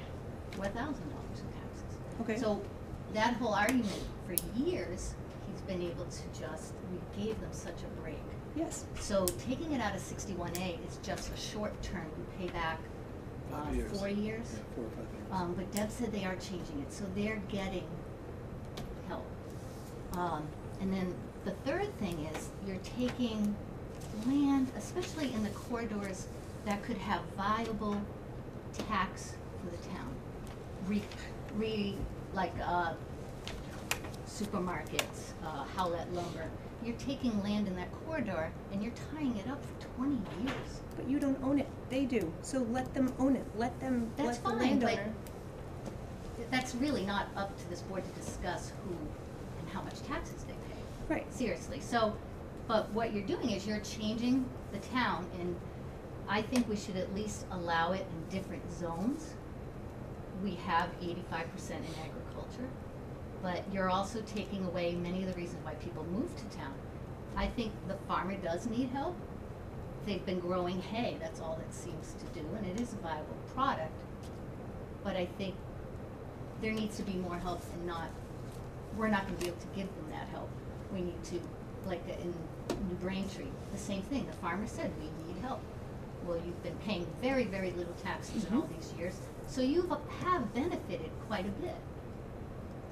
four thousand dollars in taxes. Okay. So that whole argument, for years, been able to just, we gave them such a break. Yes. So taking it out of sixty-one A is just a short term, you pay back, uh, Five years. four years. Yeah, four or five years. Um, but Deb said they are changing it, so they're getting help. Um, and then the third thing is, you're taking land, especially in the corridors, that could have viable tax for the town. Re, re, like, uh, supermarkets, uh, Howlett lumber. You're taking land in that corridor and you're tying it up for twenty years. But you don't own it. They do. So let them own it. Let them, That's let the fine, but landowner. that's really not up to this board to discuss who and how much taxes they pay. Right. Seriously, so, but what you're doing is you're changing the town and I think we should at least allow it in different zones. We have eighty-five percent in agriculture, but you're also taking away many of the reasons why people move to town. I think the farmer does need help. They've been growing hay, that's all it seems to do, and it is a viable product. But I think there needs to be more help and not, we're not gonna be able to give them that help. We need to, like in New Braintree, the same thing, the farmer said, we need help. Well, you've been paying very, very little taxes in all mm-hmm. these years, so you have benefited quite a bit.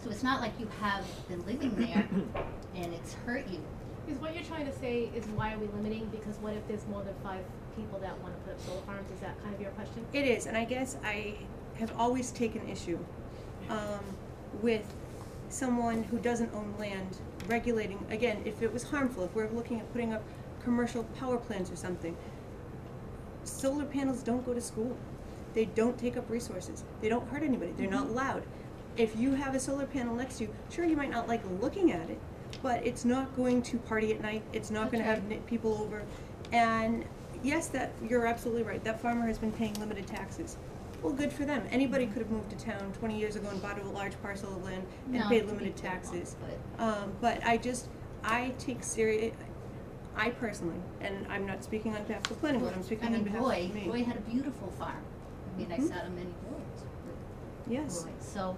So it's not like you have been living there and it's hurt you. Because what you're trying to say is why are we limiting? Because what if there's more than five people that wanna put up solar farms? Is that kind of your question? It is, and I guess I have always taken issue um, with someone who doesn't own land regulating, again, if it was harmful, if we're looking at putting up commercial power plants or something, solar panels don't go to school. They don't take up resources. They don't hurt anybody. They're not loud. If you have a solar panel next to you, sure, you might not like looking at it, but it's not going to party at night. It's not going to have people over. And yes, that you're absolutely right. That farmer has been paying limited taxes. Well, good for them. Anybody could have moved to town 20 years ago and bought a large parcel of land and paid limited taxes. but- Um, but I just, I take serious, I personally, and I'm not speaking on behalf of the planning board, I'm speaking I on mean, behalf Roy, of me. Roy had a beautiful farm. I mean, I Mhm. sat on many boards with Yes. Roy, so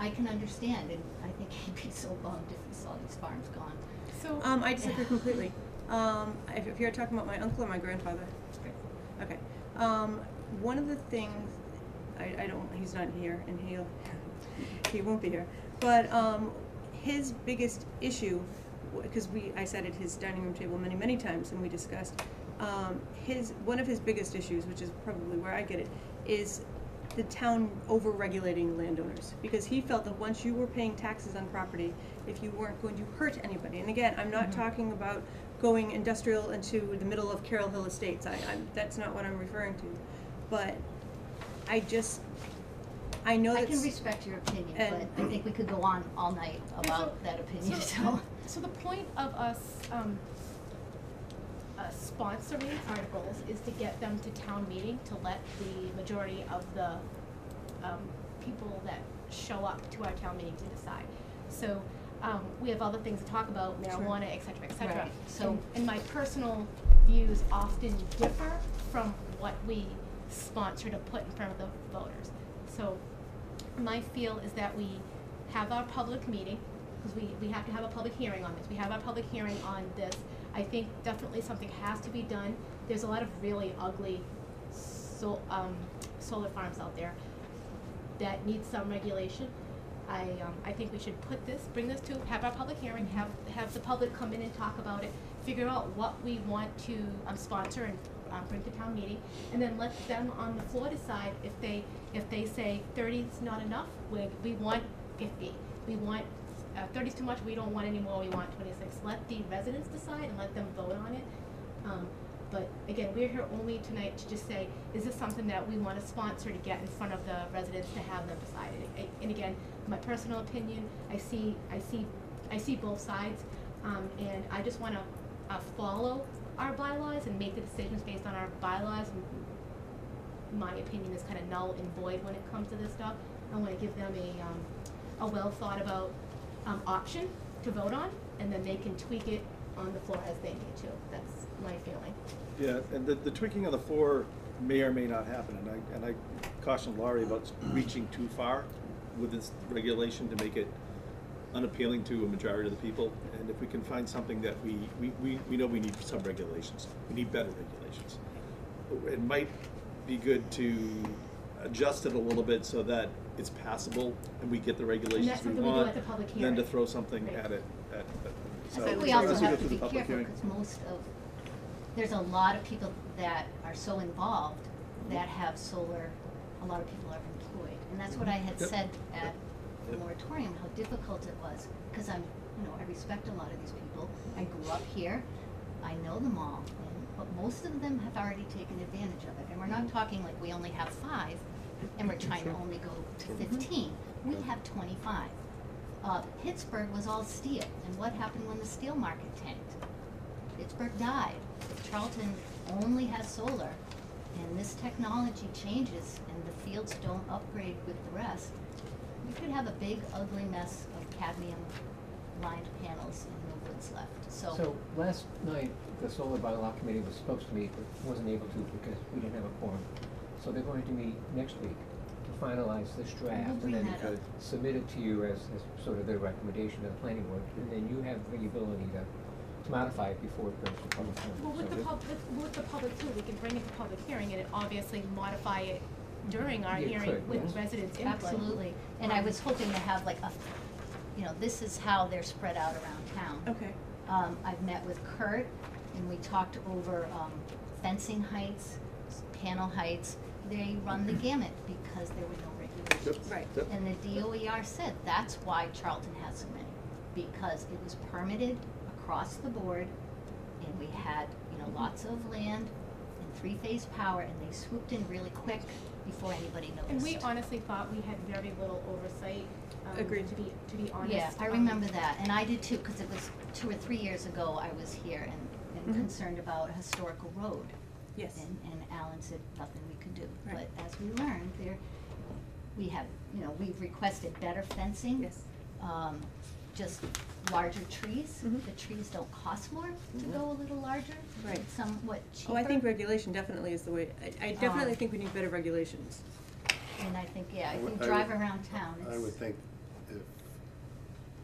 I can understand, and I think he'd be so bummed if he saw these farms gone. So, Um, I disagree completely. Um, if, if you're talking about my uncle or my grandfather, okay. Um, one of the things, I, I don't, he's not here, and he'll, he won't be here, but, um, his biggest issue, because we, I sat at his dining room table many, many times, and we discussed, um, his, one of his biggest issues, which is probably where I get it, is the town over-regulating landowners, because he felt that once you were paying taxes on property, if you weren't going to hurt anybody, and again, I'm not talking about going industrial into the middle of Carroll Hill Estates, I, I'm, that's not what I'm referring to, but I just, I know I that's. can respect your opinion, and- but I think we could go on all night And so- about that opinion, so, so. so the point of us, um, uh, sponsoring articles is to get them to town meeting, to let the majority of the, um, people that show up to our town meeting to decide. So, um, we have other things to talk about, marijuana, et cetera, et cetera. Right, so- And- And my personal views often differ from what we sponsor to put in front of the voters. So my feel is that we have our public meeting, because we, we have to have a public hearing on this, we have our public hearing on this. I think definitely something has to be done, there's a lot of really ugly um, solar farms out there that need some regulation. I, um, I think we should put this, bring this to, have our public hearing, have, have the public come in and talk about it, figure out what we want to, um, sponsor and, uh, bring to town meeting, and then let them on the floor decide if they, if they say thirty's not enough, we, we want fifty. We want, uh, thirty's too much, we don't want any more, we want twenty-six. Let the residents decide and let them vote on it. Um, but again, we're here only tonight to just say, is this something that we wanna sponsor to get in front of the residents to have them decide it? And again, my personal opinion, I see, I see, I see both sides, um, and I just wanna, uh, follow our bylaws and make the decisions based on our bylaws. My opinion is kinda null and void when it comes to this stuff. I wanna give them a, um, a well thought about, um, option to vote on, and then they can tweak it on the floor as they need to. That's my feeling. Yeah, and the, the tweaking of the floor may or may not happen, and I, and I caution Laurie about reaching too far with this regulation to make it unappealing to a majority of the people. And if we can find something that we, we, we, we know we need some regulations, we need better regulations. It might be good to adjust it a little bit so that it's passable and we get the regulations we something we do want. at the public Than to throw something Right. at it, at, at. I so think we also long as we go have to through the be public careful, hearing. because most of, there's a lot of people that are so involved that have solar, a lot of people are employed. And that's what I had Yep. said at Yep. the Yep. moratorium, how difficult it was, because I'm, you know, I respect a lot of these people. I grew up here, I know them all, but most of them have already taken advantage of it. And we're not talking like we only have five, and we're trying to only go to fifteen. We have twenty-five. Uh, Pittsburgh was all steel, and what happened when the steel market tanked? Pittsburgh died. Charlton only has solar, and this technology changes and the fields don't upgrade with the rest. We could have a big ugly mess of cadmium lined panels and no woods left, so. So last night, the solar bylaw committee was supposed to meet, but wasn't able to because we didn't have a quorum. So they're going to meet next week to finalize this draft and then that submit it to you as, as sort of their recommendation to the planning board. And then you have the ability to, to modify it before it goes to public hearing. Well, with So the it- pub, with, with the public too, we can bring it to public hearing and it obviously modify it during our You hearing could, with yes. residents input. Absolutely, and I was hoping to have like a, you know, this is how they're spread out around town. Okay. Um, I've met with Kurt and we talked over, um, fencing heights, panel heights. They run the gamut because there were no regulations. Right. Yep. And the DOER said that's why Charlton has so many, because it was permitted across the board and we had, you know, lots of land and three-phase power and they swooped in really quick before anybody noticed. And we honestly thought we had very little oversight, um, Agreed. to be, to be honest. Yeah, I Um, remember that, and I did too, cause it was two or three years ago I was here and, and Mhm. concerned about a historical road. Yes. And, and Alan said nothing we could do, Right. but as we learned, there, we have, you know, we've requested better fencing. Yes. Um, just larger trees, Mhm. the trees don't cost more to Mhm. go a little larger, Right. it's somewhat cheaper. Oh, I think regulation definitely is the way, I, I definitely Um, think we need better regulations. And I think, yeah, I I would- think I drive around town, it's. I would think if,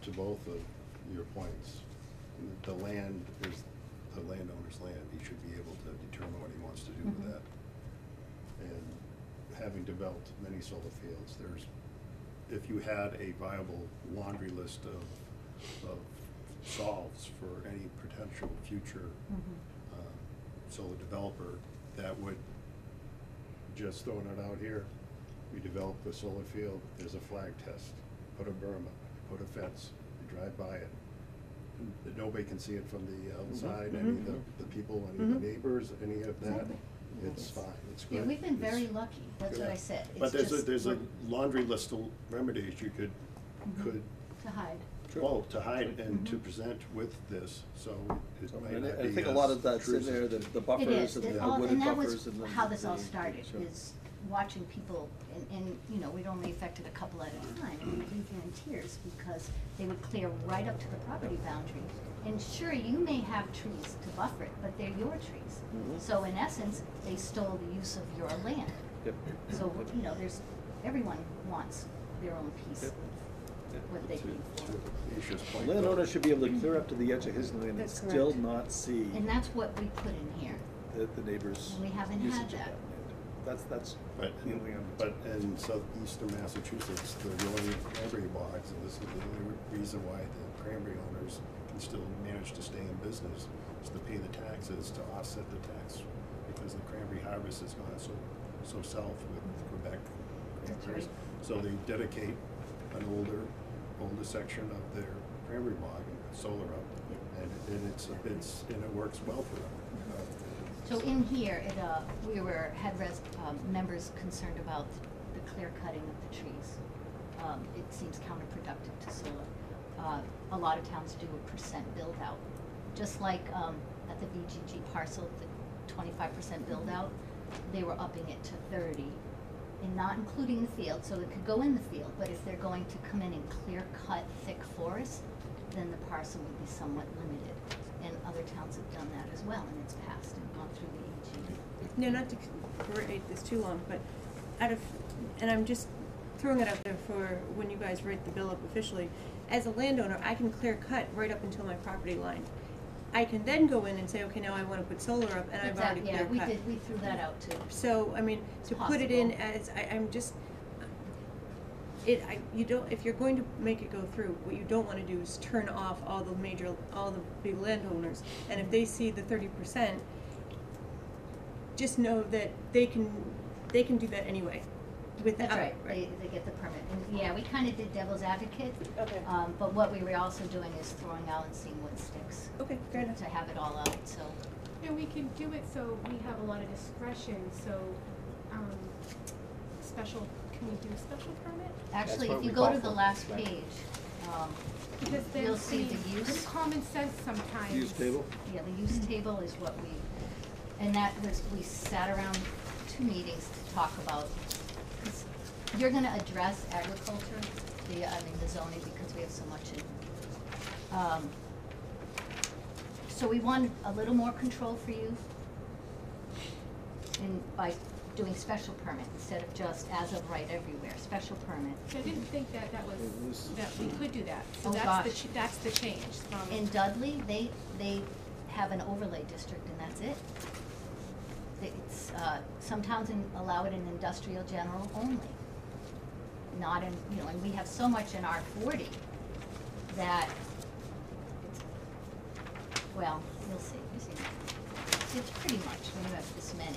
to both of your points, the land is the landowner's land, he should be able to determine what he wants to do with Mhm. that. Having developed many solar fields, there's, if you had a viable laundry list of, of solves for any potential future Mhm. uh, solar developer that would, just throwing it out here, we develop a solar field, there's a flag test, put a berm up, put a fence, you drive by it. Nobody can see it from the outside, any of the, Mhm. the people, any of the neighbors, any of that, Exactly. It's fine, it's good. Yeah, we've been It's- very lucky, that's what. I said, it's But there's a, just there's a laundry list of remedies you could, Mhm. could, To hide. Sure. well, to hide and to Mhm. present with this, so it So, might and not I, I think a as lot of that's in intrusive. there, the, the It buffers is, and it the all, wooded and that buffers was and the. how this all the- started, sure. is watching people, and, and, you know, we'd only affected a couple at a time, and we'd leave you in tears, because they would clear right up to the property boundary. And sure, you may have trees to buffer it, but they're your trees. Mhm. So in essence, they stole the use of your land. Yep. So, you know, there's, everyone wants their own piece Yep. what they To- paid to for. Isha's A point, landowner should be able to clear up to the edge of his land and That's still correct. not see And that's what we put in here. the, the neighbor's And we haven't had of that. Land. That's, that's But, the only, but in southeastern Massachusetts, the really cranberry bogs, and this is the only reason why the cranberry owners can still manage to stay in business, is to pay the taxes to offset the tax, because the cranberry harvest has gone so, so south with Quebec cranberries. right. So they dedicate an older, older section of their cranberry bog and solar up, and, and it's, it's, and it works well for them. So in here, it, uh, we were, had res, um, members concerned about the clear cutting of the trees. Um, it seems counterproductive to solar. Uh, a lot of towns do a percent build out. Just like, um, at the VGG parcel, the twenty-five percent build out, they were upping it to thirty. And not including the field, so it could go in the field, but if they're going to come in and clear cut thick forest, then the parcel would be somewhat limited. And other towns have done that as well, and it's passed and gone through the AG. No, not to create this too long, but out of, and I'm just throwing it out there for when you guys write the bill up officially. As a landowner, I can clear cut right up until my property line. I can then go in and say, okay, now I wanna put solar up, and I've already clear Yeah, cut. we did, we threw that out too. So, I mean, to put it in as, I, I'm just, it, I, you don't, if you're going to make it go through, what you don't wanna do is turn off all the major, all the big landowners. And if they see the thirty percent, just know that they can, they can do that anyway, without, That's right, they, they get the permit. And yeah, we kinda did devil's advocate. Okay. Um, but what we were also doing is throwing out and seeing what sticks. Okay, fair enough. To have it all out, so. And we can do it so we have a lot of discretion, so, um, special, can we do a special permit? Actually, what if you we go call to the for, last right. page, um, Because then, You'll see mean, the use. common sense sometimes. use table? Yeah, the use table is what we, and that was, we sat around two meetings to talk about, 'cause you're gonna address agriculture, the, I mean, the zoning, because we have so much in. Um, so we want a little more control for you, and by doing special permit instead of just as of right everywhere, special permit. So I didn't think that that was, was- that we could do that, so Oh, that's the, gosh. ch- that's the change from. In Dudley, they, they have an overlay district and that's it. It's, uh, some towns in, allow it in industrial general only. Not in, you know, and we have so much in R forty that it's, well, you'll see, you see. It's pretty much when you have this many.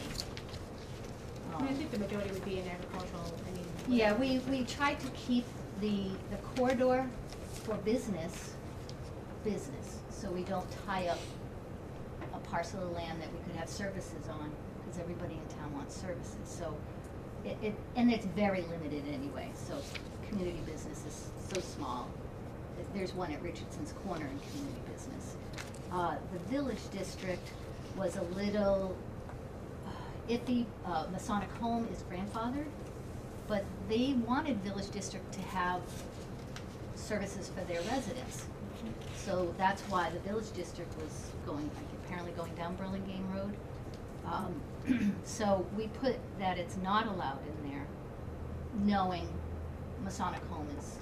I mean, I Um, think the majority would be in agricultural, I mean. yeah, we, we tried to keep the, the corridor for business, business, so we don't tie up a parcel of land that we could have services on, because everybody in town wants services, so it, it, and it's very limited anyway, so community business is so small. There's one at Richardson's Corner in community business. Uh, the village district was a little uh, iffy, uh, Masonic Home is grandfathered, but they wanted village district to have services for their residents. So that's why the village district was going, like, apparently going down Burlingame Road. Um, so we put that it's not allowed in there, knowing Masonic Home is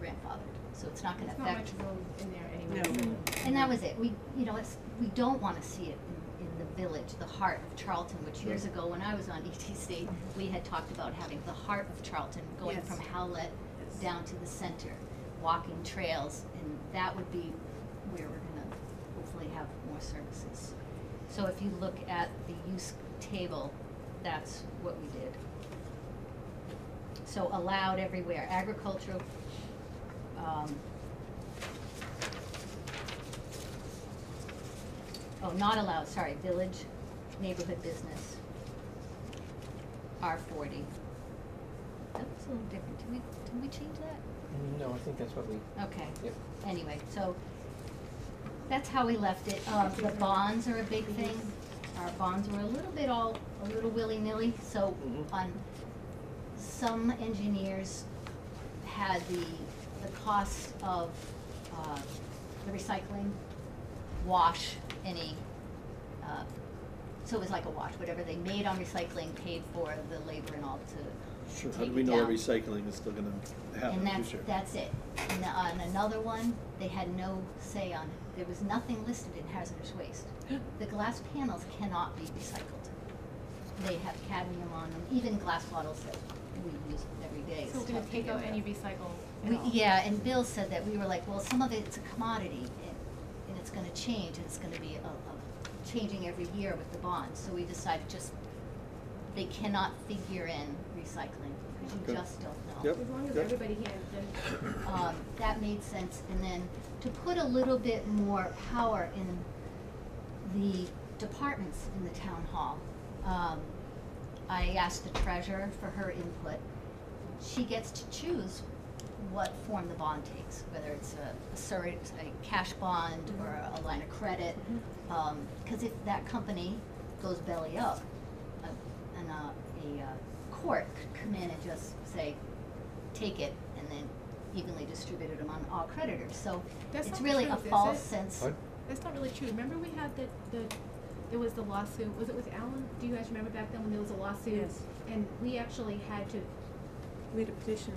grandfathered, so it's not gonna There's not affect. much room in there anyway. No. And that was it, we, you know, it's, we don't wanna see it in, in the village, the heart of Charlton, which years ago, when I was on EDC, we had talked about having the heart of Charlton, going Yes. from Howlett Yes. down to the center, walking trails, and that would be where we're gonna hopefully have more services. So if you look at the use table, that's what we did. So allowed everywhere, agricultural, um, oh, not allowed, sorry, village, neighborhood business, R forty. That was a little different, did we, did we change that? No, I think that's what we, Okay. Yep. Anyway, so that's how we left it. Uh, the bonds are a big thing. Our bonds were a little bit all, a little willy-nilly, so Mhm. on some engineers had the, the cost of, uh, the recycling wash any, uh, so it was like a wash, whatever they made on recycling paid for the labor and all to Sure, how take do we it know down. recycling is still gonna happen And in the that's, future? that's it. And on another one, they had no say on, it. There was nothing listed in hazardous waste. The glass panels cannot be recycled. They have cadmium on them, even glass bottles that we use every day. So we're gonna take out any recycle at We, all? yeah, and Bill said that, we were like, well, some of it's a commodity, and, and it's gonna change, and it's gonna be a, a, changing every year with the bonds, so we decided just, they cannot figure in recycling, because you Okay. just don't know. Yep. As long as Yep. everybody can, then, Um, that made sense, and then to put a little bit more power in the departments in the town hall, um, I asked the treasurer for her input. She gets to choose what form the bond takes, whether it's a, a surrogate, a cash bond or a line of credit. Um, cause if that company goes belly up, a, and a, a, uh, court could come in and just say, take it, and then evenly distribute it among all creditors, so That's it's not really true, a is false it? sense. What? that's not really true. Remember we had the, the, there was the lawsuit, was it with Alan? Do you guys remember back then when there was a lawsuit? Yes. And we actually had to, We had a petition.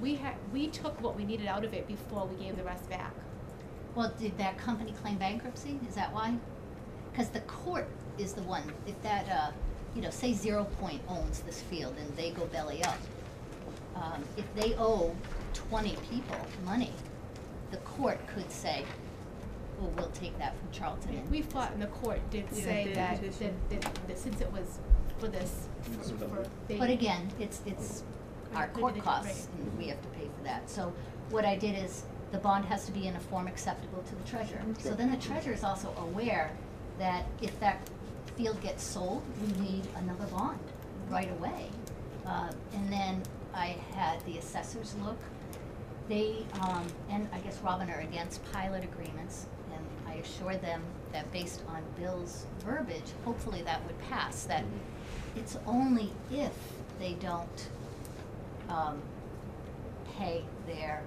we had, we took what we needed out of it before we gave the rest back. Well, did that company claim bankruptcy? Is that why? Because the court is the one, if that, uh, you know, say Zero Point owns this field and they go belly up. Um, if they owe twenty people money, the court could say, well, we'll take that from Charlton and. We fought and the court did Yeah, say did that, petition. that, that, that since it was for this, for, for, they. But again, it's, it's our Couldn't- court couldn't- costs, right. and we have to pay for that. So what I did is, the bond has to be in a form acceptable to the treasurer. So then the treasurer is also aware that if that field gets sold, we need another bond right away. Uh, and then I had the assessors look. They, um, and I guess Robin are against pilot agreements, and I assured them that based on Bill's verbiage, hopefully that would pass, that it's only if they don't, um, pay their,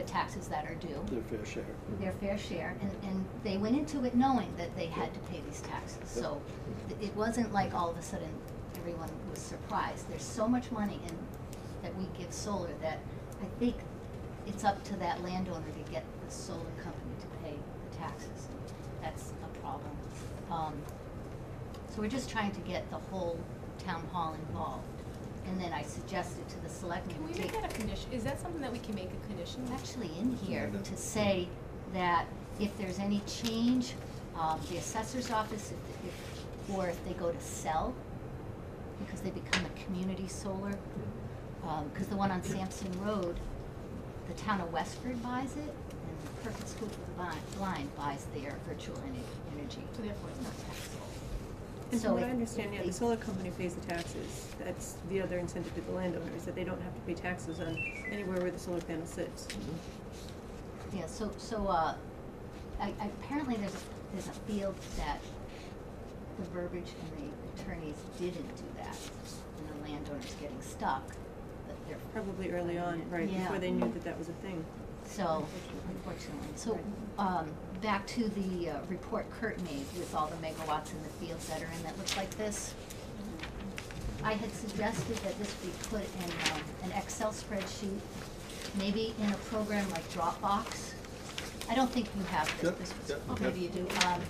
the taxes that are due, Their fair share. their fair share, and, and they went into it knowing that they had to pay these taxes, so th- it wasn't like all of a sudden everyone was surprised. There's so much money in, that we give solar that I think it's up to that landowner to get the solar company to pay the taxes. That's a problem. Um, so we're just trying to get the whole town hall involved. And then I suggested to the selectmen Can we make that a condition, is that something that we can make a condition? actually in here Yeah, to say that if there's any change, um, the assessor's office, if, if, or if they go to sell, because they become a community solar, um, cause the one on Sampson Road, the town of Westford buys it, and the Perkins School for the Blind, Blind buys their virtual ener- energy. So therefore it's not taxable. And So from what if- I understand, yeah, the solar company pays the taxes. That's the other incentive to the landowner, is that they don't have to pay taxes on anywhere where the solar panel sits. Yeah, so, so, uh, I, I- apparently there's, a- there's a field that the verbiage and the attorneys didn't do that, and the landowner's getting stuck, but they're, Probably early on, right, Yeah. before they knew that that was a thing. So, unfortunately. So, um, back to the, uh, report Kurt made with all the megawatts in the fields that are in that looks like this. I had suggested that this be put in, um, an Excel spreadsheet, maybe in a program like Dropbox. I don't think you have this, Yep, this was, yep, oh, okay. maybe you do, um,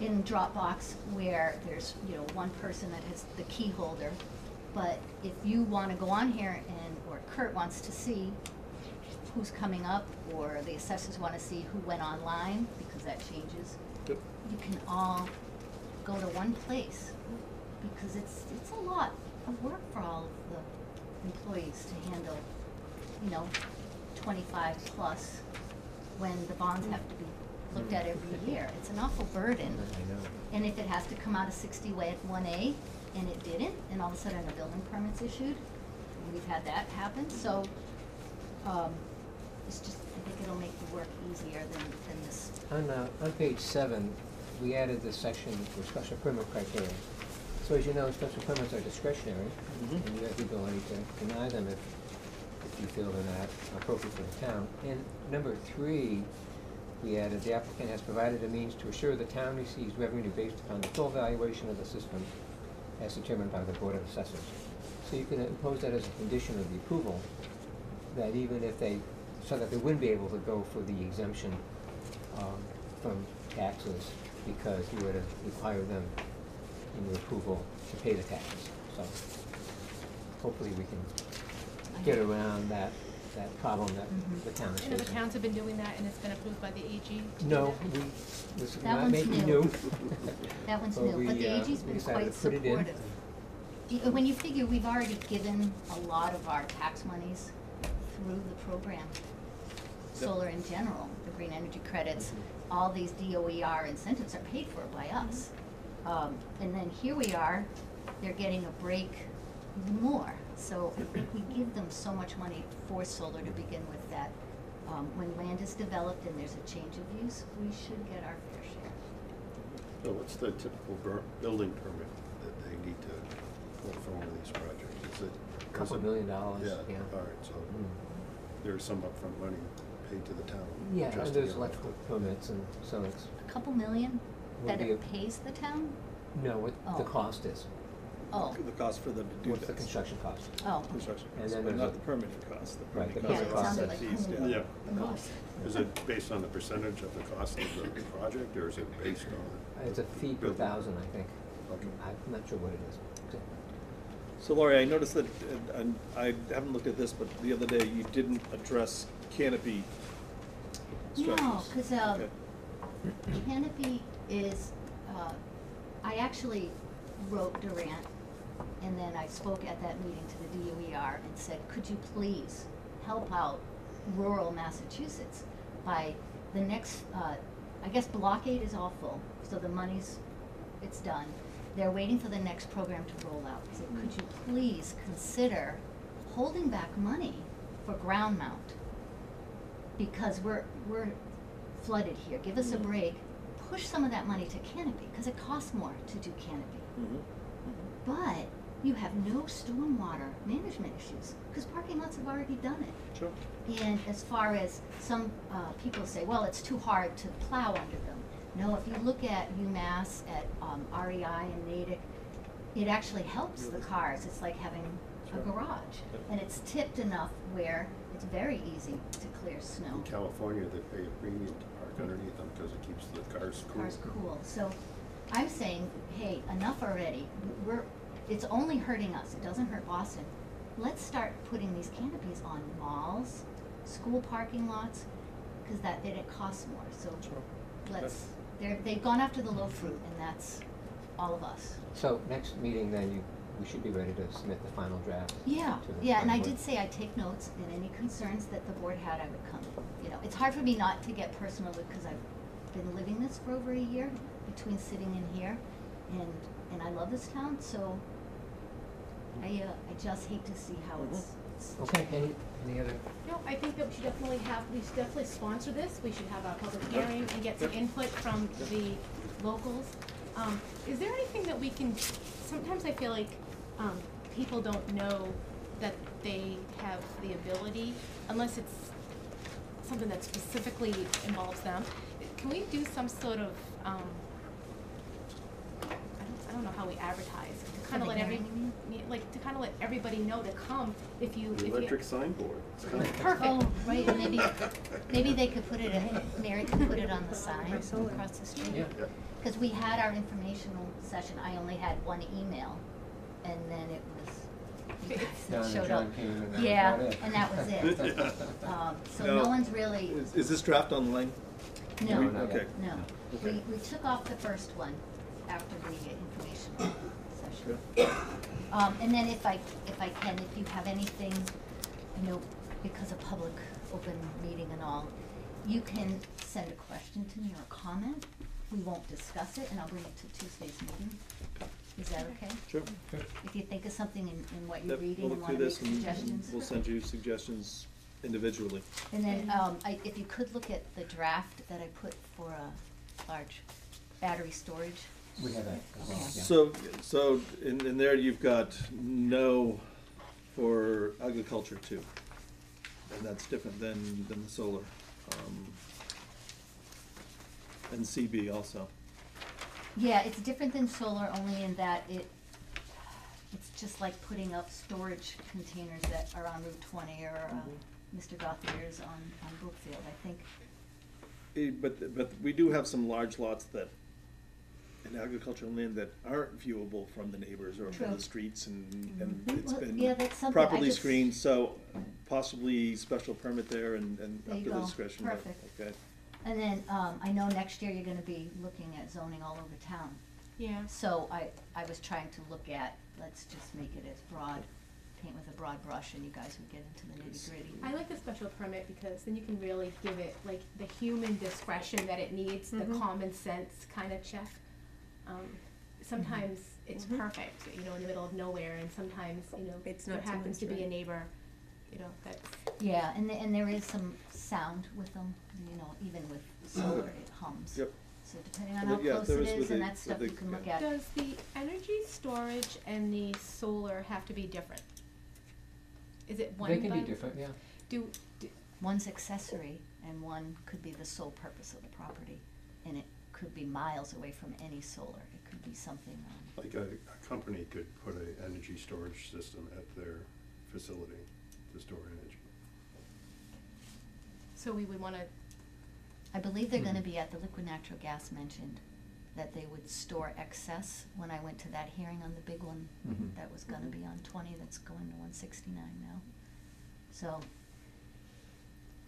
in Dropbox where there's, you know, one person that has the key holder. But if you wanna go on here and, or Kurt wants to see who's coming up, or the assessors wanna see who went online, because that changes, Yep. you can all go to one place, because it's, it's a lot of work for all of the employees to handle, you know, twenty-five plus, when the bonds have to be looked at every year, it's an awful burden. I know. And if it has to come out of sixty way at one A, and it didn't, and all of a sudden a building permit's issued, and we've had that happen, so, um, it's just, I think it'll make the work easier than, than this. On, uh, on page seven, we added this section for special permit criteria. So as you know, special permits are discretionary, Mhm. and you have the ability to deny them if, if you feel they're not appropriate for the town. And number three, we added, the applicant has provided a means to assure the town receives revenue based upon the full valuation of the system as determined by the Board of Assessors. So you can impose that as a condition of the approval, that even if they, so that they wouldn't be able to go for the exemption, um, from taxes, because you would have required them in your approval to pay the taxes, so hopefully we can get around that, that problem that Mhm. the town is And facing. other towns have been doing that and it's been approved by the AG No, that? we, this is That not one's new. new. That one's But new, we, but the uh, AG's we been quite to put it in. supportive. When you figure we've already given a lot of our tax monies through the program, solar in general, the green energy credits, all these DOER incentives are paid for by us. Um, and then here we are, they're getting a break even more. So I think we give them so much money for solar to begin with that, um, when land is developed and there's a change of use, we should get our fair share. So what's the typical bur- building permit that they need to pull for one of these projects? Is it? Couple is it- million dollars, Yeah, yeah. all right, so Mm. there's some upfront money paid to the town. Yeah, just and to there's get- electrical permits and so it's, A couple million Would that be it a- pays the town? no, what the Oh. cost is, Oh, The cost for them to do what's that. the construction cost? oh. Construction And cost, then but there's not a- the permitting cost, the Right, the permitting Yeah, cost it are sounded offset like fees, permitting. yeah. Yeah. The most. Is it based on the percentage of the cost of the project, or is it based on? It's a fee per building? thousand, I think. Okay. I'm not sure what it is. So Laurie, I noticed that, uh, and I haven't looked at this, but the other day you didn't address canopy structures. No, cause, um, Okay. Canopy is, uh, I actually wrote Durant, and then I spoke at that meeting to the DOER and said, could you please help out rural Massachusetts by the next, uh, I guess block eight is all full, so the money's, it's done. They're waiting for the next program to roll out. I said, could you please consider holding back money for ground mount? Because we're, we're flooded here, give us a Mhm. break, push some of that money to canopy, cause it costs more to do canopy. Mhm, But you have no stormwater management issues, cause parking lots have already done it. mhm. Sure. And as far as some, uh, people say, well, it's too hard to plow under them. No, if you look at UMass, at, um, REI and Natick, it actually helps the cars, it's like having a Sure. garage. Yep. And it's tipped enough where it's very easy to clear snow. In California, they pay a premium to park underneath them because it keeps the cars cool. Cars cool, so I'm saying, hey, enough already, we're, it's only hurting us, it doesn't hurt Boston. Let's start putting these canopies on malls, school parking lots, cause that, then it costs more, so Sure. let's, they're, they've gone after the low fruit, and that's all of us. So next meeting then you, we should be ready to submit the final draft. Yeah, to the yeah, and I planning did say I'd take notes, and any concerns that the board had, I would come. You know, it's hard for me not to get personal because I've been living this for over a year, between sitting in here, and, and I love this town, so I, uh, I just hate to see how it's, it's. Okay, any, any other, No, I think that we should definitely have, we should definitely sponsor this, we should have a public hearing and get some input from the locals. Um, is there anything that we can, sometimes I feel like, um, people don't know that they have the ability, unless it's something that specifically involves them. Can we do some sort of, um, I don't, I don't know how we advertise, to kind of let every, hearing, you mean? yeah, like, to kind of let everybody know to come if you, if The you. electric signboard. It's kind of- Perfect. Oh, right, and maybe, maybe they could put it, at- Mary could put it on the sign across the street. yeah, Yeah. Cause we had our informational session, I only had one email, and then it was, you guys John that and showed John up. came and that was Yeah, about it. and that was it. Um, so no Now, one's really, Is, is this draft online? no, No, not yet. Okay. no. Okay. We, we took off the first one after the informational session. Um, and then if I, if I can, if you have anything, you know, because of public open meeting and all, you can send a question to me or a comment. We won't discuss it, and I'll bring it to Tuesday's meeting. Is that okay? Sure. If you think of something in, in what you're Yep, reading we'll and look wanna through make this and suggestions. we'll send you suggestions individually. And then, um, I, if you could look at the draft that I put for a large battery storage We have that as well, yeah. So, so in, in there, you've got no for agriculture too. And that's different than, than the solar. Um, And CB also. Yeah, it's different than solar only in that it, it's just like putting up storage containers that are on Route twenty or, uh, Mr. Gauthier's on, on Brookfield, I think. Eh, But, but we do have some large lots that, in agricultural land that aren't viewable from the neighbors or from True. the streets and, and Mhm. it's Well, been yeah, that's something I properly just- screened, so possibly special permit there and, and There up you to the go. discretion. of- Perfect. Okay. And then, um, I know next year you're gonna be looking at zoning all over town. Yeah. So I, I was trying to look at, let's just make it as broad, paint with a broad brush and you guys would get into the nitty gritty. I like the special permit because then you can really give it like the human discretion that it needs, the Mhm. common sense kind of check. Um, sometimes it's Mhm. perfect, you know, in the middle of nowhere, and sometimes, you know, It's there not happens to be a right. neighbor, you know, that's, Yeah, and the, and there is some sound with them, you know, even with solar, it hums. Yep. So depending on how yeah, close there it is is, and the- that's stuff with you the- can look yeah. at. does the energy storage and the solar have to be different? Is it one They can be by- different, yeah. Do, do, One's accessory and one could be the sole purpose of the property. And it could be miles away from any solar, it could be something, um, Like a, a company could put a energy storage system at their facility to store energy. So we would wanna, I believe they're gonna Mhm. be at the liquid natural gas mentioned, that they would store excess, when I went to that hearing on the big one, Mhm. that was gonna be on twenty, that's going to one sixty-nine now. So,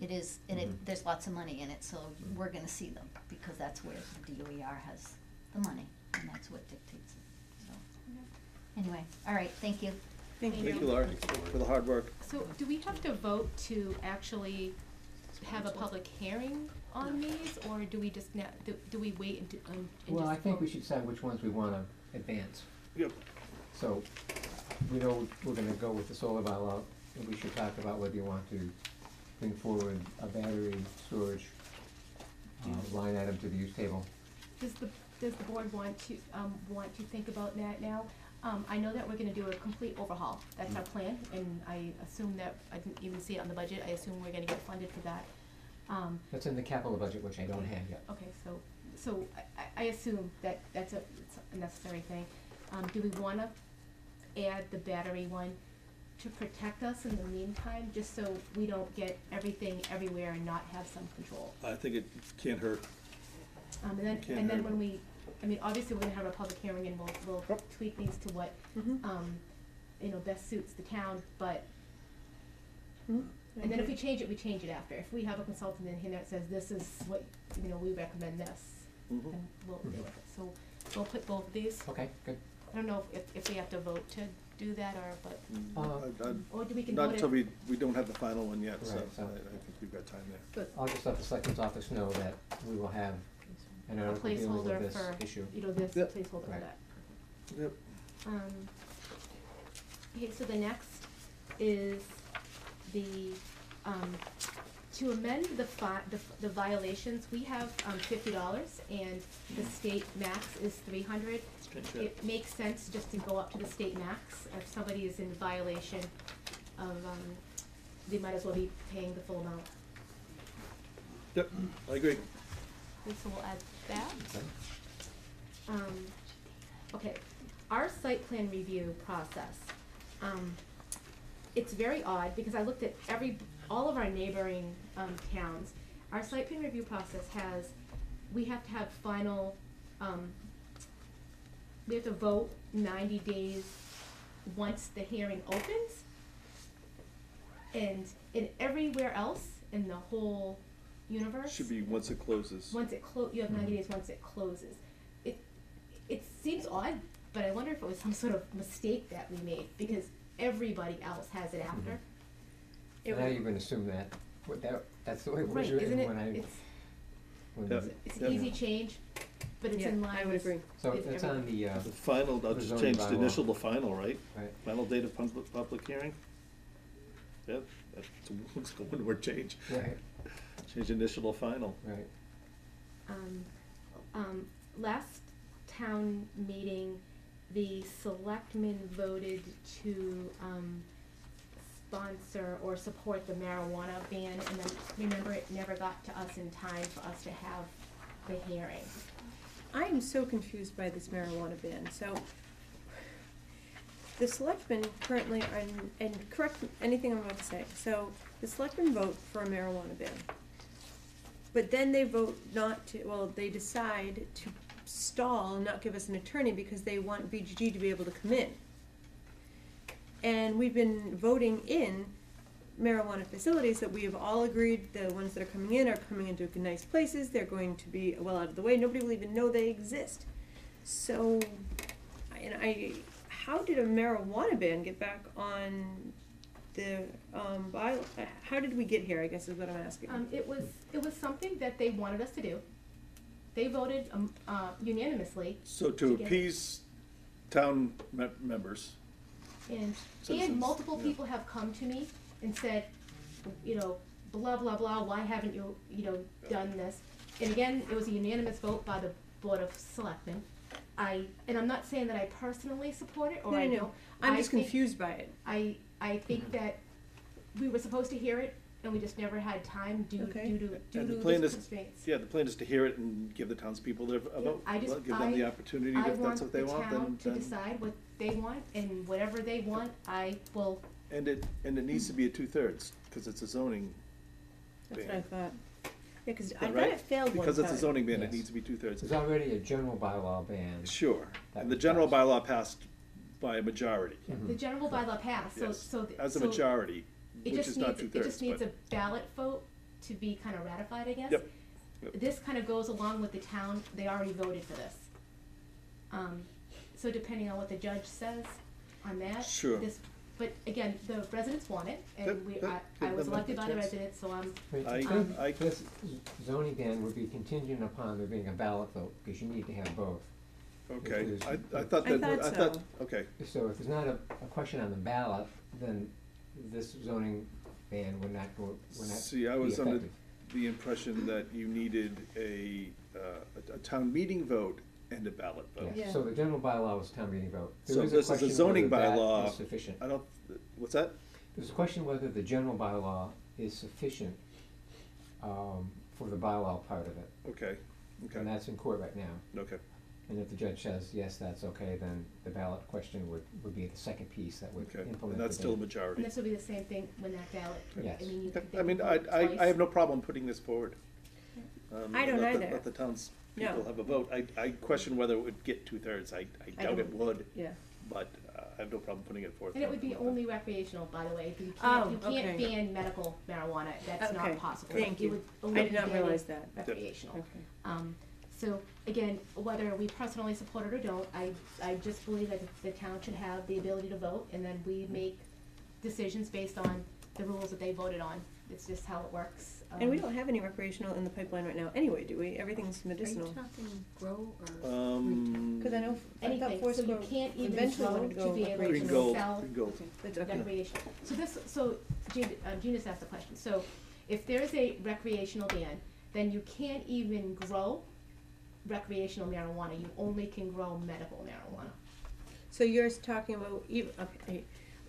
it is, and it, Mhm. there's lots of money in it, so Mhm. we're gonna see them, because that's where the DOER has the money, and that's what dictates it, so. Anyway, all right, thank you. Thank Thank you. Thank you, Laura, Laura. for the hard work. so do we have to vote to actually have a public hearing on these, or do we just na- do, do we wait and, do- um, and just Well, I think we vote? should decide which ones we wanna advance. Yep. So, we know we're gonna go with the solar bylaw, and we should talk about whether you want to bring forward a battery storage uh, line item to the use table. Does the, does the board want to, um, want to think about that now? Um, I know that we're gonna do a complete overhaul, that's our plan, and I assume that, I didn't even see it on the budget, I assume we're gonna get funded for that. Um, That's in the capital budget, which I don't have yet. okay, so, so I, I- I assume that that's a, it's a necessary thing. Um, do we wanna add the battery one to protect us in the meantime, just so we don't get everything everywhere and not have some control? I think it can't hurt. Um, and then, Can't and then hurt. when we, I mean, obviously, we're gonna have a public hearing and we'll, we'll Yep. tweak these to what, Mhm. um, you know, best suits the town, but, Mhm. And then if we change it, we change it after. If we have a consultant in here that says this is what, you know, we recommend this, Mhm. then we'll deal with it. So, we'll put both of these. Okay, good. I don't know if, if we have to vote to do that or, but, Uh, I'd- I'd- or do we can Not vote it? until we, we don't have the final one yet, so I, I Right, so- think we've got time there. But I'll just let the selectmen's office know that we will have an a article dealing with placeholder this for, issue. you know, this Yep. placeholder for Right. that. Yep. Um, okay, so the next is the, um, to amend the fi- the, the violations, we have, um, fifty dollars and the state max is three hundred. Change that. It makes sense just to go up to the state max, if somebody is in violation of, um, they might as well be paying the full amount. Yep, I agree. And so we'll add that. Okay. Um, okay, our site plan review process, um, it's very odd, because I looked at every, all of our neighboring, um, towns. Our site plan review process has, we have to have final, um, we have to vote ninety days once the hearing opens. And in everywhere else in the whole universe. Should be once it closes. Once it clo- you have ninety Mhm. days once it closes. It, it seems odd, but I wonder if it was some sort of mistake that we made, because everybody else has it after. Mhm. It And I was- even assume that, what that, that's the way it was Right, isn't written it, when I, it's, when Yeah. we- it's Yeah. an easy change, but it's Yeah, in line I would with. agree. So with it's on every- the, uh, The final, I'll The just zoning change the bylaw. initial to final, right? right, Final date of public, public hearing? Yep, that's a one word change. right, Change initial to final. right. Um, um, last town meeting, the selectmen voted to, um, sponsor or support the marijuana ban, and then, remember, it never got to us in time for us to have the hearing. I am so confused by this marijuana ban, so the selectmen currently are, and correct anything I'm about to say, so the selectmen vote for a marijuana ban. But then they vote not to, well, they decide to stall and not give us an attorney because they want BGG to be able to come in. And we've been voting in marijuana facilities that we have all agreed, the ones that are coming in are coming into nice places, they're going to be well out of the way, nobody will even know they exist. So, and I, how did a marijuana ban get back on the, um, how did we get here, I guess is what I'm asking. Um, it was, it was something that they wanted us to do. They voted, um, uh, unanimously, So to To get- appease town me- members, and, Citizens, and multiple yeah. people have come to me and said, you know, blah, blah, blah, why haven't you, you know, done this? And again, it was a unanimous vote by the Board of Selectmen. I, and I'm not saying that I personally support it, or No, I no, no. don't. I'm I just think- confused by it. I, I think that we were supposed to hear it, and we just never had time due, Okay. due to, due And the to plan the is- constraints. yeah, the plan is to hear it and give the townspeople their, a vote. I just- Give them the I- opportunity, I if that's what they want, want the then, town to then, decide what they want, and whatever they want, I will, and it, and it needs to be a two-thirds, cause it's a zoning That's what I ban. thought. Yeah, cause Is I thought right? it failed one time. Because it's a zoning ban, it Yes. needs to be two-thirds. There's already a general bylaw ban. Sure, and the general passed. bylaw passed by a majority, Mhm. the general bylaw passed, so, yes, so. th- as a so majority, It which just is not needs, it two-thirds, just needs but, a ballot vote to be kind of ratified, I guess. Yep, yep. This kind of goes along with the town, they already voted for this. Um, so depending on what the judge says on that. Sure. This, but again, the residents want it, Yep, and we, yep, I, I give was them a elected by the chance. residents, so I'm, But I- I Um, think I- this zoning ban would be contingent upon there being a ballot vote, because you need to have both. okay, I, I thought I that, thought I thought, so. okay, So if there's not a, a question on the ballot, then this zoning ban would not go, would not See, I be was under effective. the impression that you needed a, uh, a, a town meeting vote and a ballot vote. Yeah, Yeah. so the general bylaw was town meeting vote. There So is this is a question zoning whether that bylaw. is sufficient. I don't, what's that? There's a question whether the general bylaw is sufficient, um, for the bylaw part of it. Okay, And okay, that's in court right now. okay. And if the judge says, yes, that's okay, then the ballot question would, would be the second piece that would Okay, implement and that's the still a ban. majority. and this will be the same thing when that ballot, Yes. I mean, you Okay, could, they I could mean, I, vote I, I twice. have no problem putting this forward. Um, I don't let the- either. Let the towns No. people have a vote. I, I question whether it would get two-thirds. I, I I doubt it don't- would, Yeah. but uh, I have no problem putting it forth. And it would be only recreational, by the way, you Oh, can't, you can't okay. ban medical marijuana, that's Okay, not possible. thank you. would I did be not banning realize that. Recreational. Okay. Um, so, again, whether we personally support it or don't, I, I just believe that the town should have the ability to vote, and then we make decisions based on the rules that they voted on. It's just how it works. And we Um, don't have any recreational in the pipeline right now anyway, do we? Everything's Are you medicinal. talking grow or? Um. Cause I know, I thought Anything, Forest so you Grove can't even eventually grow wanted to to go be able Green to recreational. gold, sell green gold. Okay, that's okay. recreation. So this, so Gina, uh, Gina asked the question, so if there's a recreational ban, then you can't even grow recreational marijuana, you only can grow medical marijuana. So you're talking about, ev- okay,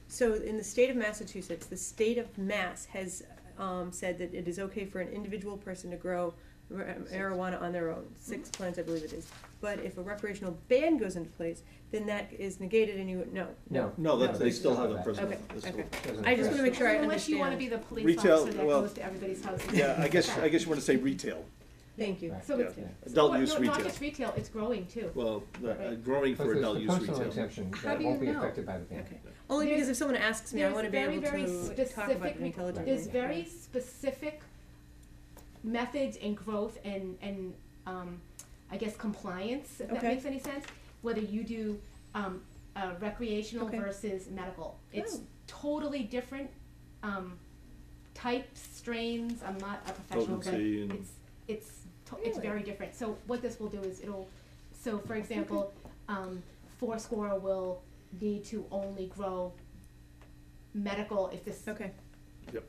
so in the state of Massachusetts, the state of Mass has, um, said that it is okay for an individual person to grow mar- marijuana on their own, six plants, I believe it is. But if a recreational ban goes into place, then that is negated and you, no, no. No, that, they No, still have okay. a personal. Okay, this okay. will- I just wanna make sure I Unless you wanna be understand. the police Retail, officer that well, goes to everybody's house. and Yeah, I guess, checks. I guess you wanna say retail. Thank you. Right. So it's, Yeah. so Adult what- use no, not retail. just retail, it's growing too. Well, the- uh, Right. growing But for there's adult the use personal retail. exemption, How that do won't you be know? affected by the ban. Okay, only because if someone asks me, I There's wanna be very, able very to talk about it specific re- intelligently. There's very specific methods and growth and, and, um, I guess compliance, if that Okay. makes any sense. Whether you do, um, uh, recreational Okay. versus medical. It's Oh. totally different, um, types, strains, I'm not a professional, but Potency and- it's, it's, to- it's Really? very different. So what this will do is it'll, so for example, um, Fourscore will need to only grow medical if this Okay. Yep.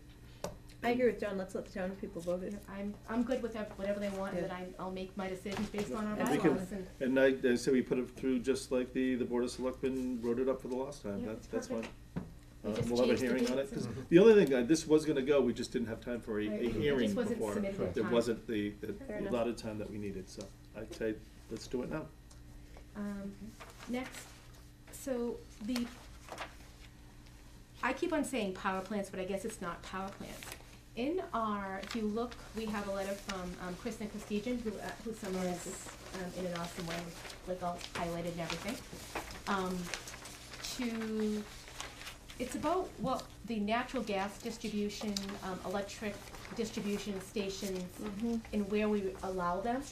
I agree with John, let's let the town people vote it. I'm, I'm good with ev- whatever they want, and Yeah. then I, I'll make my decisions based on our And we can- bylaws and. And I, I say we put it through just like the, the Board of Selectmen wrote it up for the last time, Yeah, that, it's that's fine. perfect. We Uh, just we'll have a changed the hearing on it, dates 'cause and- the only thing, uh, this was gonna go, we just didn't have time for a, Right, a it just hearing wasn't before. submitted in There time. wasn't the, Fair the enough. allotted time that we needed, so I'd say, let's do it now. Um, next, so the, I keep on saying power plants, but I guess it's not power plants. In our, if you look, we have a letter from, um, Kristen Costigan, who, uh, who summarizes, um, in an awesome way, like all highlighted and everything. Um, to, it's about what the natural gas distribution, um, electric distribution stations, and where we allow them.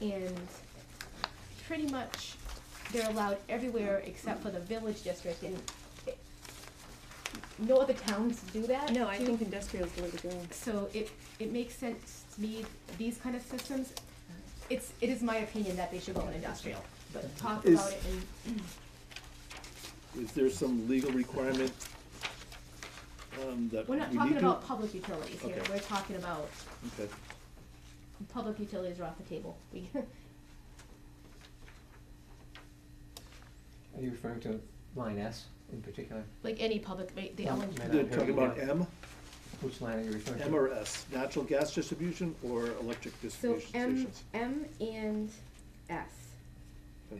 And pretty much they're allowed everywhere except for the village district and it- no other towns do that. No, I too. think industrial is the way to go. So it, it makes sense to me, these kind of systems, it's, it is my opinion that they should go in industrial, but talk Is- about it and, Is there some legal requirement, um, that we we're need not to? talking about public utilities here, Okay. we're talking about, Okay, public utilities are off the table. We, Are you referring to line S in particular? like any public, right, the Um, LNG. May not You're talking about. M, Which line are you referring to? M or S, natural gas distribution or electric So distribution M, stations? M and S,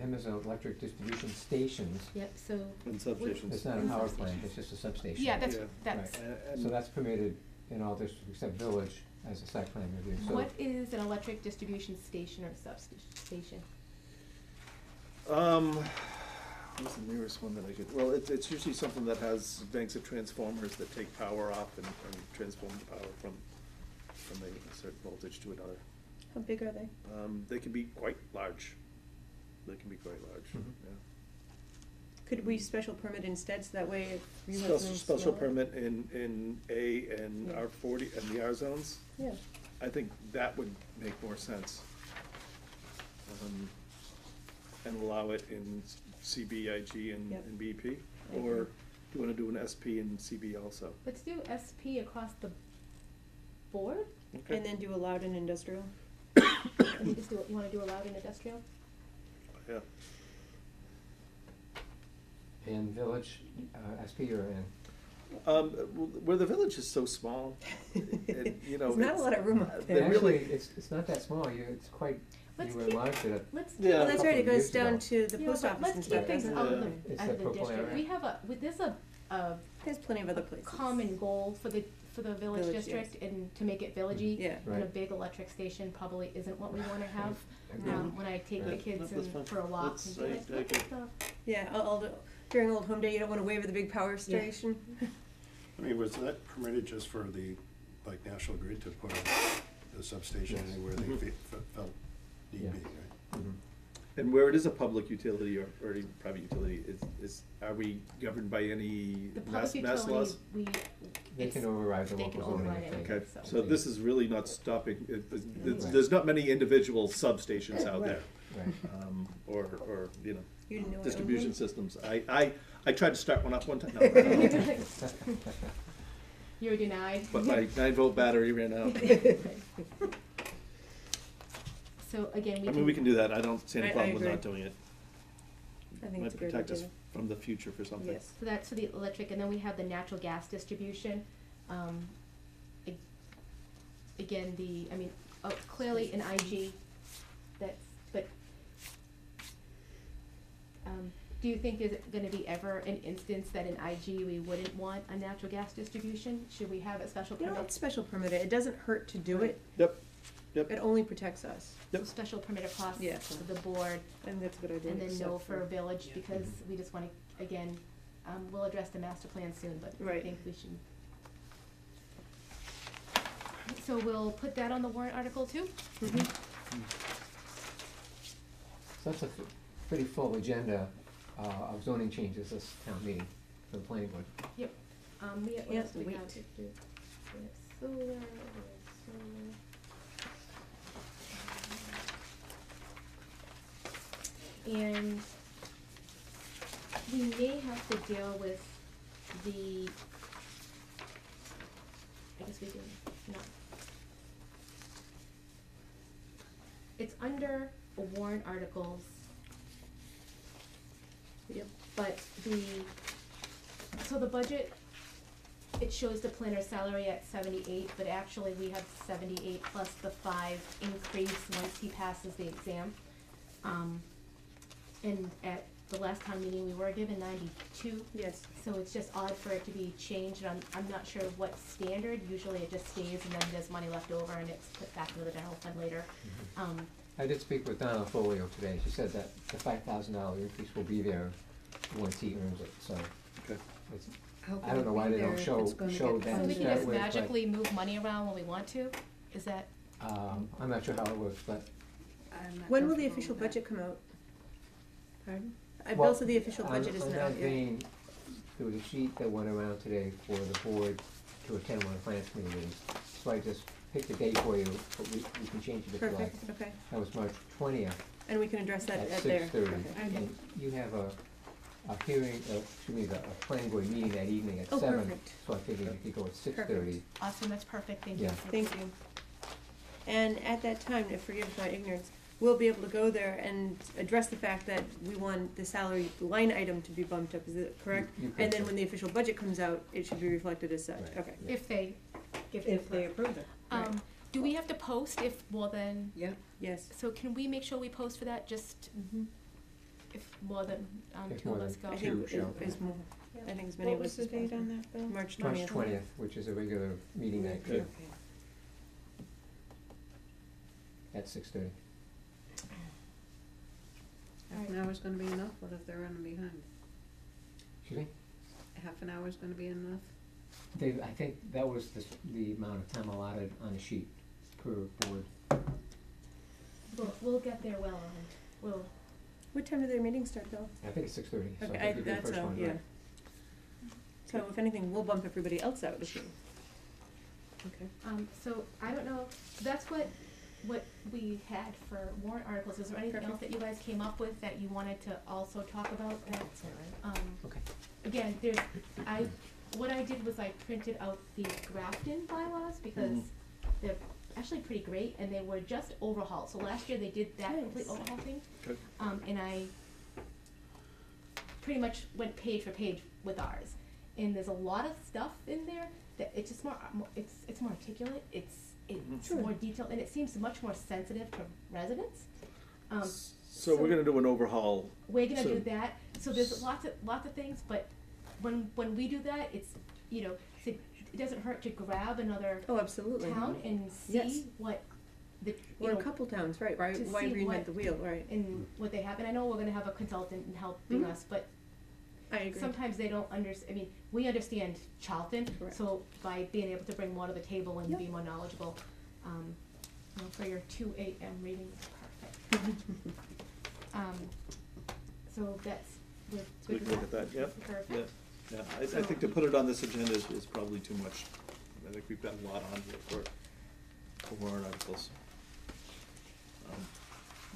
M is electric distribution stations. yep, so, And substations. It's not a And power plant, substations. it's just a substation. yeah, that's, Yeah. that's, Right. A- and- So that's permitted in all districts except village as a site plan review, so. What is an electric distribution station or substation? Um, what's the nearest one that I could, well, it's, it's usually something that has banks of transformers that take power off and, and transform the power from, from a certain voltage to another. How big are they? Um, they can be quite large. They can be quite large, Mhm. yeah. Could we special permit instead, so that way if you have Special, something special smaller- permit in, in A and Yeah. R forty, and the R zones, Yeah, I think that would make more sense. Um, And allow it in CBIG and, Yep. and BP, I or agree. do you wanna do an SP and CB also? Let's do SP across the board, Okay. and then do allowed in industrial? and you just do, you wanna do allowed in industrial? Yeah, And village, uh, SP or N? um, where the village is so small, it, you know. There's not a it's- lot of room uh, up they there. really- Actually, it's, it's not that small, you, it's quite, Let's you keep- enlarged it. Let's Yeah. keep. Well, that's right, it goes down ago. to the you post but office and Let's keep things doesn't out it? of the, It's out the of the purple district. area. We have a, we- there's a, a There's plenty of other places. common goal for the, for the village Village, district yes. and to make it villagey. Yeah. And a Right. big electric station probably isn't what we wanna have, Agreed. um, when I take the Right. kids No, that's in fine. for a walk Let's- and be I- like, I look at the. Yeah, all, all the, during Old Home Day, you don't wanna wave at the big power station. I mean, was that permitted just for the, like, National Grid to put a, a substation Yes. anywhere they Mhm. fe- fe- felt need Yeah. be, right? Mhm. And where it is a public utility or, or even private utility, is, is, are we governed by any The mass, public mass utility, laws? we, They it's, can override the they local can zoning. override if. Okay, So- so this is really not stopping, it, there's- there's, Right. there's not many individual substations out there. Right. Um, or, or, you know, You didn't know I owned distribution systems. I, I, I tried to start one up one time, no, you were denied. but my nine volt battery ran out. So again, we I can. mean, we can do that, I don't see I- any I problem with agree. not doing it. I think it's a Might great protect us idea. from the future for something. Yes. So that's for the electric, and then we have the natural gas distribution. Um, ag- again, the, I mean, uh, clearly an IG, that's, but, um, do you think there's gonna be ever an instance that in IG we wouldn't want a natural gas distribution? Should we have a special You know, permit? it's special permitted, it doesn't hurt to do it, Yep, yep. it only protects us, Yep. So special permit across Yeah. the board, and that's a good idea. and then no except for a village, because we just wanna, again, um, we'll address the master plan soon, but I Right. think we should. So we'll put that on the warrant article too? Mhm. So that's a f- pretty full agenda, uh, of zoning changes this town meeting for the planning board. Yep. Um, we, what Yeah, else do we wait. have to do? We have solar, we have solar. And we may have to deal with the, I guess we can, not. It's under warrant articles, Yep. but the, so the budget, it shows the planner's salary at seventy-eight, but actually we have seventy-eight plus the five increase once he passes the exam. Um, and at the last town meeting, we were given ninety-two, Yes. so it's just odd for it to be changed, and I'm, I'm not sure what standard, usually it just stays and then there's money left over and it's put back into the general fund later. Um, I did speak with Donna Folio today, she said that the five thousand dollar increase will be there once he earns it, so Okay. it's, I don't know why they don't there if show- it's gonna show get that so we can start just with, but- magically move money around when we want to, is that, um, I'm not sure how it works, but I'm not When will the official budget come out? Pardon? I Well, Bill said the official on- budget isn't On out that yet. vein, there was a sheet that went around today for the board to attend one of the finance committee meetings. So I just picked a date for you, but we, we can change it if you like. Perfect, okay. That was March twentieth And we can address that at at there. six thirty. Perfect. And you have a, a hearing, uh, excuse me, the, a planning board meeting that evening at Oh, seven. perfect. So I figured if you go at six thirty, awesome, that's perfect, thank you. Yeah. Thank you. And at that time, if forgive my ignorance, we'll be able to go there and address the fact that we want the salary line item to be bumped up, is it correct? You- you could, And then when the official budget comes out, it should be reflected as such, Right. okay. Yeah. If they, if If they they, approve it. um, do we have to post if, well then, Yeah. Yes. so can we make sure we post for that, just Mhm. if more than, um, If two more of us than go? I Two think show. it is more, I think as many What of was us the as date possible. on that, Bill? March March twentieth. twentieth, which is a regular meeting night Okay. at six thirty. Half an hour's gonna be enough, what if they're running behind? Excuse me? Half an hour's gonna be enough? Dave, I think that was the, s- the amount of time allotted on the sheet per board. We'll, we'll get there well armed, we'll, What time do their meetings start, Bill? I think it's six thirty, so I Okay, I, think you'd be the that's first all, one, yeah. right? So if anything, we'll bump everybody else out this year. Okay. um, so, I don't know, that's what, what we had for warrant articles, is there anything else that you guys came up with that you wanted to also talk about that, um, Okay. again, there's, I, what I did was I printed out the Grafton bylaws because Mhm. they're actually pretty great and they were just overhauled. So last year they did that complete Nice. overhaul thing. Okay. Um, and I pretty much went page for page with ours. And there's a lot of stuff in there that it's just more, more it's, it's more articulate, it's, it's Sure. more detailed, and it seems much more sensitive to residents. Um, So we're gonna do an overhaul. we're gonna do that, so there's lots of, lots of things, but when, when we do that, it's, you know, so it doesn't hurt to grab another Oh, absolutely. town and Yes. see what the, you Or a know, couple towns, right, right, to why see reinvent what- the wheel, right? and what they have, and I know we're gonna have a consultant and helping Mhm. us, but I agree. sometimes they don't understand. I mean, we understand Charlton, Correct. so by being able to bring more to the table and Yep. be more knowledgeable, um, you know, for your two AM reading, is perfect. Um, so that's, we're So we good can look at that? that, yep, yeah, Perfect. yeah. I, I think to put it on this agenda is, is probably too much. I think we've got a lot on here for, for warrant articles. Um,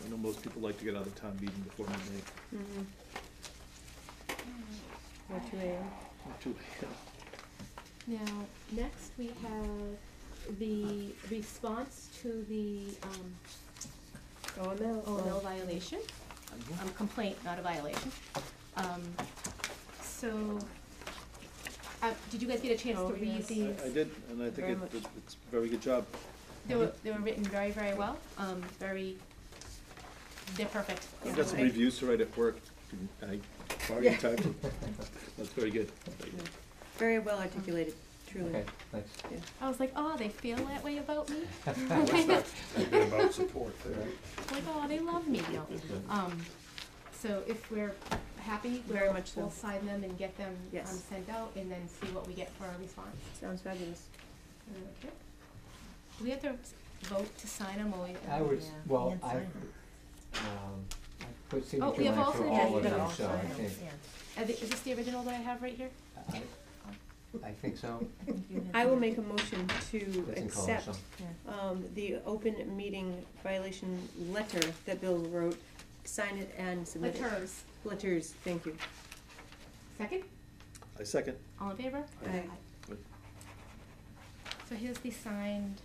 I know most people like to get out of town meeting before midnight, Mhm. Or two AM. too, Now, next we have the response to the, um, OML. OML violation, um, complaint, not a violation. Um, so, uh, did you guys get a chance Oh, to read yes. these? I, I did, and I think Very it, much. it- it's a very good job. They were, they were written very, very well, um, very, they're perfect. I've got some reviews to write at work, I already Yeah. typed. That's very good. Very well articulated, truly. Okay, thanks. Yeah. I was like, oh, they feel that way about me? A bit about support there. Like, oh, they love me, you. Um, so if we're happy, Very we'll, much so. we'll sign them and get them, um, sent out and then see what we get for our response. Sounds fabulous. Okay. Do we have to vote to sign them or we? I would, Yeah. well, Ian I, um, I put Oh, signature we have line all for signed- all yeah, of you them, got so I think, Are the- Is this the original that I have right here? I, I think so. I will make a motion to That's in color, accept, so. um, the open meeting violation letter that Bill wrote, sign it and submit it. Letters. Letters, thank you. Second? I second. All in favor? Aye. So here's the signed,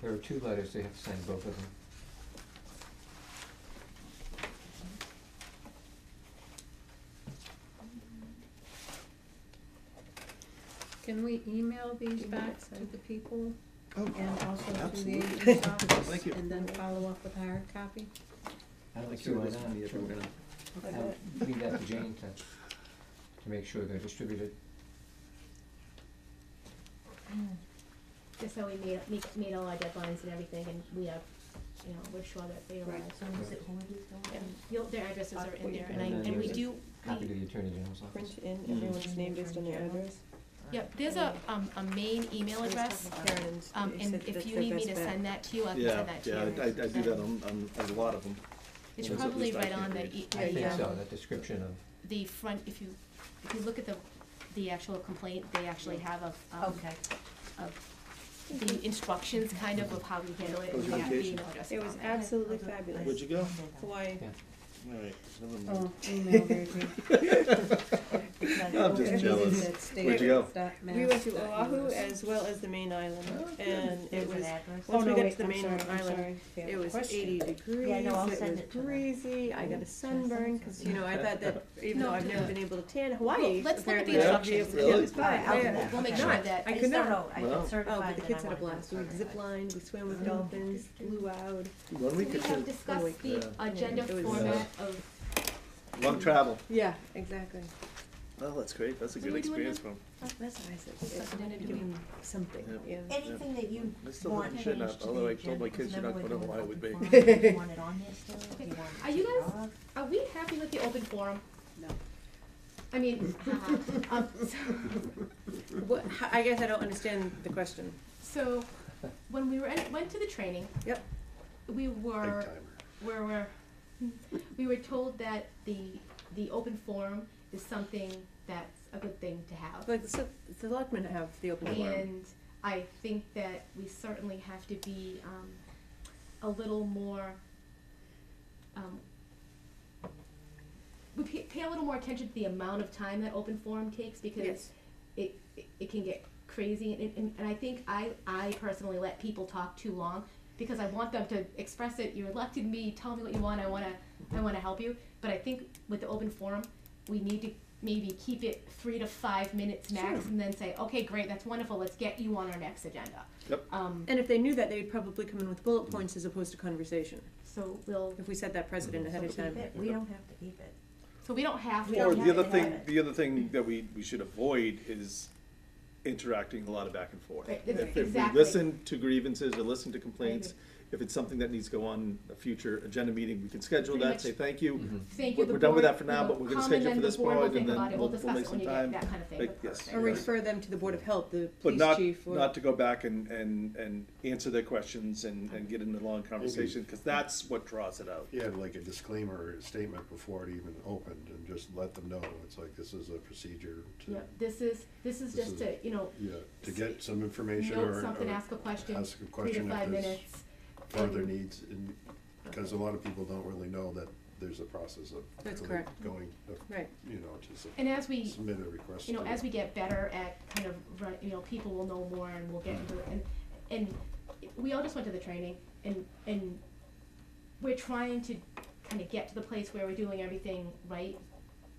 There are two letters, they have to sign both of them. Can we email these You back to the people Oh, and also to the absolutely. agent's office? Thank you. And then follow up with a hard copy? I don't Like see why here it is not. from me if we're gonna- Like I'll that. leave that to Jane to, to make sure they're distributed. just so we made, meet, meet all our deadlines and everything, and we have, you know, we're sure that they arrive. So is it who are these going? And you'll, their addresses are in there, and I, And then and we there's a do, Copy we, to the Attorney General's office. Print in Mm. everyone's name based on their address. Yep, there's a, um, a main email address, Karen and um, and if you need me to send that to you, I can Yeah, send that to you. yeah, I, I, I do that on, on, on a lot of them. It's Yes, at probably least I right can on the, read. e- I the, think so, um, that description of, the front, if you, if you look at the, the actual complaint, they actually have a, um, Okay. of the instructions kind of of how we handle it, and Was your the the email address. It is was on there. absolutely fabulous. Where'd you go? Hawaii. yeah. Alright, never mind. Oh, email Virgie. I'm just jealous. Where'd you go? We went to Oahu as well as the main island, and it was. Oh, once we no, got to the main island, sorry. If you have it was eighty degrees, Yeah, no, I'll it send was it to them. breezy, I got a Should I send it sunburn, cause you know, I thought that, even though I've never been able to tan Hawaii, Well, let's look at the apparently I'd be instructions. able to- Really? it was fine, Alright, I'll do yeah. that. We'll make Okay. sure that, I I could just don't not. know, I Wow. get Oh, certified but the kids I had a want blast, we zip certified. lined, we swam with dolphins, flew out. One so week we or have two? discussed the Yeah. agenda It was, uh, format of, Long travel. Yeah, exactly. Oh, that's great, that's a What good we doing experience for now? 'em. That's what I said, What's it's that gonna do? give something, Yeah. yeah. Anything that you I still want haven't changed shut to up, the although I told my agenda, kids you're not remember going to we're Hawaii with me. doing open forum, you want it on there still, do you want Are you taken guys- off? are we happy with the open forum? No. I mean, haha, um, so- What, h- I guess I don't understand the question. so, when we were, in- went to the training, Yep. we were, Big timer. were, were, we were told that the, the open forum is something that's a good thing to have. Like, so, the selectmen have the open forum. And I think that we certainly have to be, um, a little more, um, we pay, pay a little more attention to the amount of time that open forum takes because Yes. it, it, it can get crazy and, and, and I think I, I personally let people talk too long because I want them to express it, you elected me, tell me what you want, I wanna, I wanna help you. But I think with the open forum, we need to maybe keep it three to five minutes max Sure. and then say, okay, great, that's wonderful, let's get you on our next agenda. Yep. Um, And if they knew that, they'd probably come in with bullet points as opposed to conversation, so we'll, if we set that precedent ahead of time. it, we don't have to keep it. so we don't have to. Or don't the other thing, the other thing that we, we should avoid is interacting a lot of back and forth. Right, If, if we exactly. listen to grievances or listen to complaints, if it's something that needs to go on a future agenda meeting, we can schedule Pretty that, much- say thank you. Mhm. Thank you, We're the done with board, that for now, you but we're gonna come and schedule for then this board will point, think and then about it. we'll, We'll we'll make discuss it some when you time. that kind of thing, Like, but yes. Or right. refer them to the Board of Health, the But police not, chief, or. not to go back and, and, and answer their questions and, and get into long conversation, cause that's what draws it out. Yeah, like a disclaimer or a statement before it even opened and just let them know, it's like, this is a procedure to, Yep, this is, this is This just is- to, you know, yeah, to get some information or. note something, or ask a question, ask a three to question if five there's minutes. Further and- needs, and, because a lot of people don't really know that there's a process of. That's really correct. Going, of, Right. you know, to sub- And as we, submit a request. you know, to as the- we get better at kind of run, you know, people will know more and we'll get mm-hmm. into it. And, and we all just went to the training and, and we're trying to kind of get to the place where we're doing everything right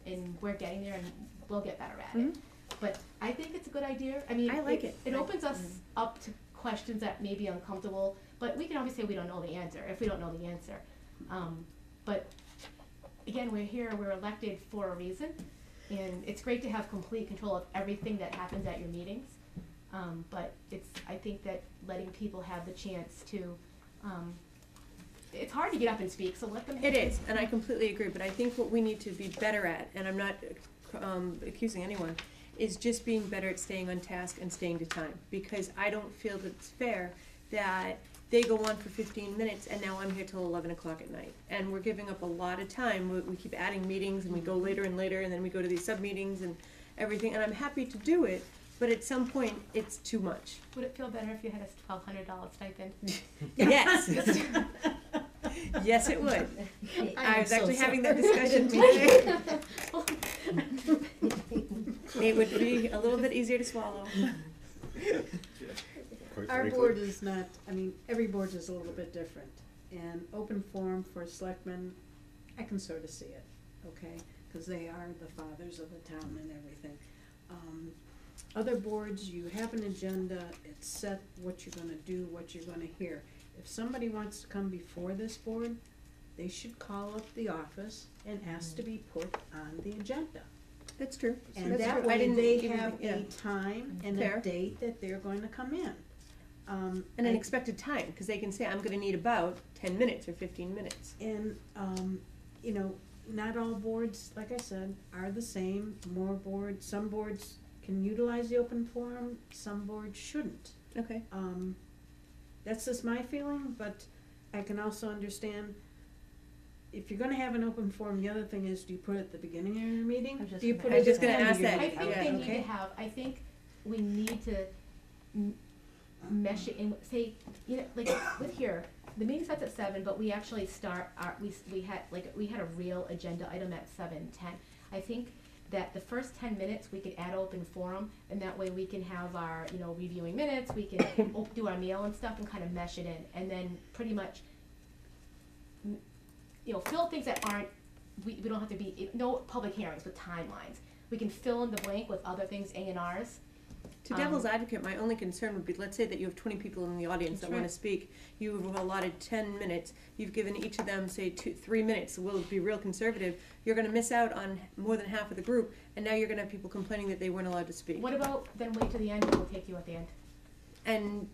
and we're getting there and we'll get better at it. Mhm. But I think it's a good idea. I mean, I like it. It opens us mm. up to questions that may be uncomfortable, but we can always say we don't know the answer if we don't know the answer. Um, but again, we're here, we're elected for a reason, and it's great to have complete control of everything that happens at your meetings. Um, but it's, I think that letting people have the chance to, um, it's hard to get up and speak, so let them. It is, and I completely agree, but I think what we need to be better at, and I'm not um, accusing anyone, is just being better at staying on task and staying to time. Because I don't feel that it's fair that they go on for fifteen minutes and now I'm here till eleven o'clock at night. And we're giving up a lot of time, we, we keep adding meetings and we go later and later and then we go to these sub-meetings and everything, and I'm happy to do it, but at some point, it's too much. Would it feel better if you had a twelve hundred dollar stipend? Yes. Yes, it would. I am was so actually having that discussion today. It would be a little bit easier to swallow. Quite Our frankly. board is not, I mean, every board is a little bit different, and open forum for selectmen, I can sort of see it, okay? Cause they are the fathers of the town and everything. Um, other boards, you have an agenda, it's set what you're gonna do, what you're gonna hear. If somebody wants to come before this board, they should call up the office and ask to be put on the agenda. That's true. And That's that true. I way didn't they even have think- yeah. a time and Fair. a date that they're going to come in. Um, And an I- expected time, because they can say, I'm gonna need about ten minutes or fifteen minutes. And, um, you know, not all boards, like I said, are the same. More boards, some boards can utilize the open forum, some boards shouldn't. Okay. Um, that's just my feeling, but I can also understand if you're gonna have an open forum, the other thing is, do you put it at the beginning of your meeting? I was just Do you gonna put I it was at just the gonna end of ask your that. I meeting? think they need Okay. to have, I think we need to m- mesh it in, say, you know, like with here, the meeting starts at seven, but we actually start our, we, s- we had, like, we had a real agenda item at seven ten. I think that the first ten minutes, we could add open forum, and that way we can have our, you know, reviewing minutes, we can op- do our meal and stuff and kind of mesh it in, and then pretty much, m- you know, fill things that aren't, we, we don't have to be, no public hearings with timelines. We can fill in the blank with other things, A and Rs. To Um, devil's advocate, my only concern would be, let's say that you have twenty people in the audience That's that wanna right. speak, you have allotted ten minutes, you've given each of them, say, two, three minutes, we'll be real conservative, you're gonna miss out on more than half of the group, and now you're gonna have people complaining that they weren't allowed to speak. What about, then wait to the end, and we'll take you at the end. And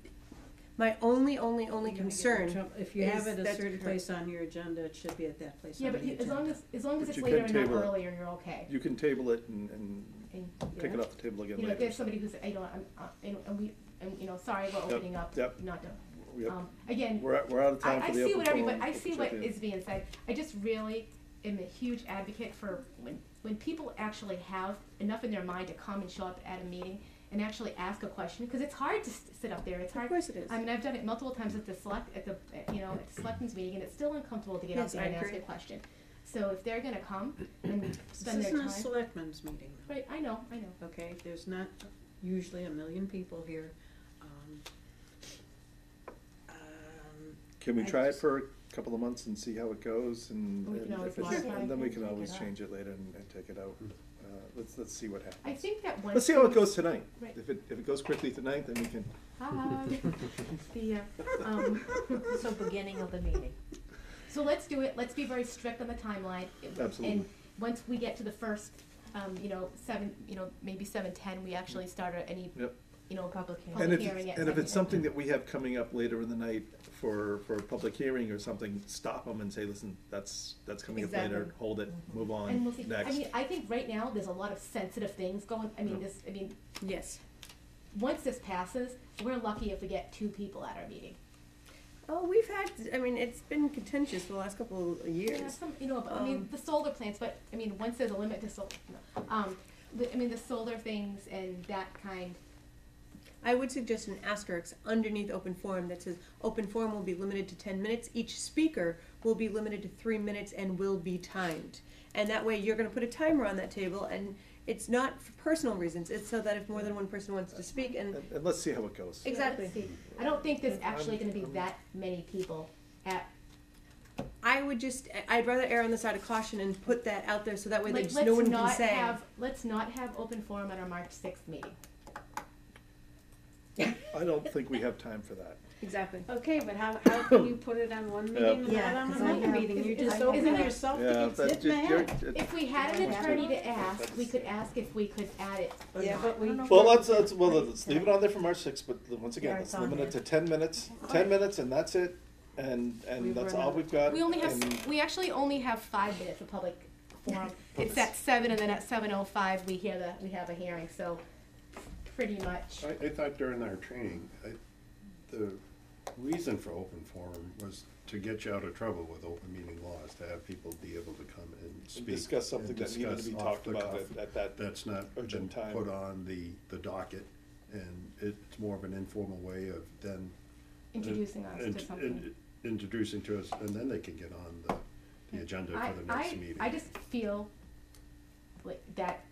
my only, only, only You're gonna get in concern, trouble. If you have is it a that's certain correct. place on your agenda, it should be at that place Yeah, on the but you- agenda. as long as, as long as But it's you later can and not table it. earlier, you're okay. You can table it and, and And, pick it Yeah. off the table again you know, if later. there's somebody who's, you know, I'm, uh, and, and we, and, you know, sorry about Yep, opening up, yep. not to, Yep. um, again, We're, at- we're out of time I, for I the see open what everybody, forum. I see We'll what check in. is being said, I just really am a huge advocate for when, when people actually have enough in their mind to come and show up at a meeting and actually ask a question, because it's hard to s- sit up there, it's hard. of course it is. I mean, I've done it multiple times at the select, at the, uh, you know, at the selectmen's meeting, and it's still uncomfortable to get up Yes, there I and ask agree. a question. So if they're gonna come and This spend their isn't time. a selectmen's meeting, Right, I know, I know. okay? There's not usually a million people here. Um, um, Can we I try it just- for a couple of months and see how it goes and, We can and always if it's, modify and then we and can take always out. change it later and, and take it out. Uh, let's, let's see what happens. I think that one. Let's see how it goes tonight. Right. If it, if it goes quickly tonight, then we can, Ah, the, uh, um, So beginning of the meeting. So let's do it, let's be very strict on the timeline. Absolutely. And once we get to the first, um, you know, seven, you know, maybe seven, ten, we actually start at any, Yep. you know, public, and public if, hearing at and if it's seven. something that we have coming up later in the night for, for a public hearing or something, stop them and say, listen, that's, that's coming up later, Exactly. hold it, move And on, we'll see, I next. mean, I think right now, there's a lot of sensitive things going, I mean, Yep. this, I mean, Yes. once this passes, we're lucky if we get two people at our meeting. Oh, we've had, I mean, it's been contentious for the last couple of years. Yeah, some, you know, but, I mean, Um, the solar plants, but, I mean, once there's a limit to sol- no, um, the, I mean, the solar things and that kind, I would suggest an asterisk underneath open forum that says, open forum will be limited to ten minutes, each speaker will be limited to three minutes and will be timed. And that way, you're gonna put a timer on that table, and it's not for personal reasons, it's so that if more than one person wants to speak, and And, and let's see how it goes. Yeah, Exactly. let's see. I don't think there's actually gonna be that many people at, I would just, I'd rather err on the side of caution and put that out there, so that way, like, there's let's no one can not say. have, let's not have open forum at our March sixth meeting. I don't think we have time for that. Exactly. Okay, but how, how can you put it on one meeting and Yeah, not on 'cause I another have- meeting? You is- just is- open isn't it- yourself Yeah, to that's get just, you're, mad. it- If we had an attorney to ask, we could ask if we could add it or Yeah, not. but we- don't know Well, let's, let's, well, let's leave it on there for March sixth, but once again, Yeah, let's on limit it there. to ten minutes, ten minutes and that's it. And, and We've that's run all out. we've got. We only have, we actually only have five minutes of public forum. It's at seven and then at seven oh five, we hear the, we have a hearing, so pretty much. I, I thought during our training, I, the reason for open forum was to get you out of trouble with open meeting laws, to have people be able to come and and speak. discuss something and that needed to discuss be off talked the about cuff. at, at that. That's not been urgent time. put on the, the docket, and it's more of an informal way of then. Uh, introducing us to int- something. in- Introducing to us, and then they can get on the, the agenda I, for the next I, meeting. I just feel like that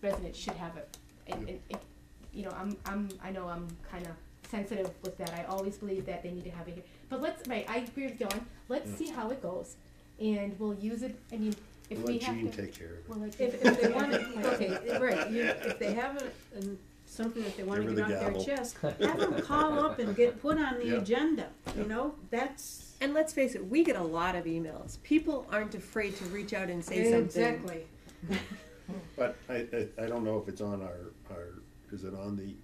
residents should have a, and, and, and, you know, I'm, I'm, I know I'm kinda sensitive with that. I always believe that they need to have a, hear- but let's, right, I agree with Dawn. Let's see how it goes. And we'll use it, I mean, if We'll we let have Jean to. take care of it. we'll let If, Jean- if they want it, okay, right, you, if they have a, an- something that they wanna Give her get the off their chest, have them call up and get put on the Yeah. agenda, you know, that's. And let's face it, we get a lot of emails. People aren't afraid to reach out and say something. Exactly. But I, I, I don't know if it's on our, our, is it on the,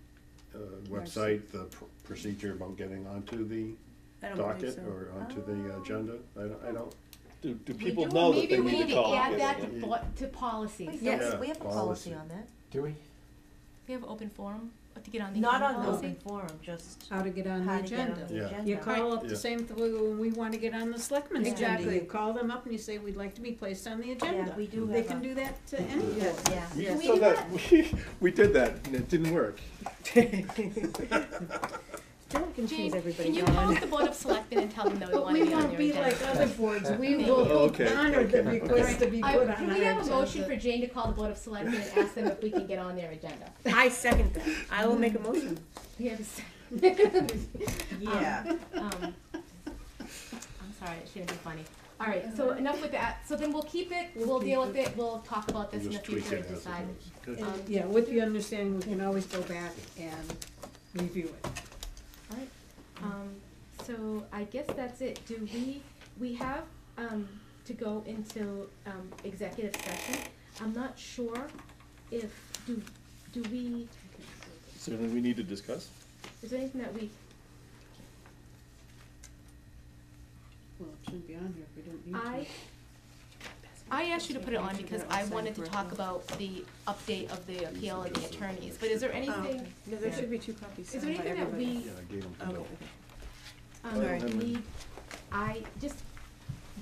uh, website, the pr- procedure about getting onto the I don't believe docket so. or onto the agenda? I don't, I don't, Do, do We people do- know that they need to call? Maybe we need need to to add that to, Yeah. bo- to policies. We Yes. have, we have a Policy. policy on that. Do we? We have open forum to get on the Not agenda on the policy. open forum, just How to get on the how to get on agenda. the Yeah. agenda. You call up Yeah. the same, th- when we wanna get on the selectmen's agenda, Exactly. you call them up and you say, we'd like to be placed on the agenda. we do They have can a- do that to any board. Yes, yeah. We Can we that, we, we did that, and it didn't work. Don't confuse Jane, everybody, can you Dawn. call the board of selectmen and tell them that we But wanna be on won't their be agenda? like other boards, we Thank will you. Okay, honor the okay, okay. request to be I- put on our Can we have a motion for Jane to call the board of selectmen and ask them if we can get on their agenda? I second that. I will make a motion. We have a second. Yeah. Um, I'm sorry, it shouldn't be funny. All right, so enough with that. So then we'll keep it, we'll deal with it, we'll talk about this in the just tweak future it and as it decide. goes. Good. Um, yeah, with the understanding, we can always go back and review it. All right, um, so I guess that's it. Do we, we have, um, to go into, um, executive session. I'm not sure if, do, do we, Is there anything we need to discuss? is there anything that we, Well, it shouldn't be on here if we don't need to. I, I asked you to put it on because I wanted to talk about the update of the appeal and the attorneys, but is there anything, No, there should be two copies is there signed by anything that everybody. we, Yeah, I gave 'em to Oh, Bill. okay. um, Sorry. need, I, just,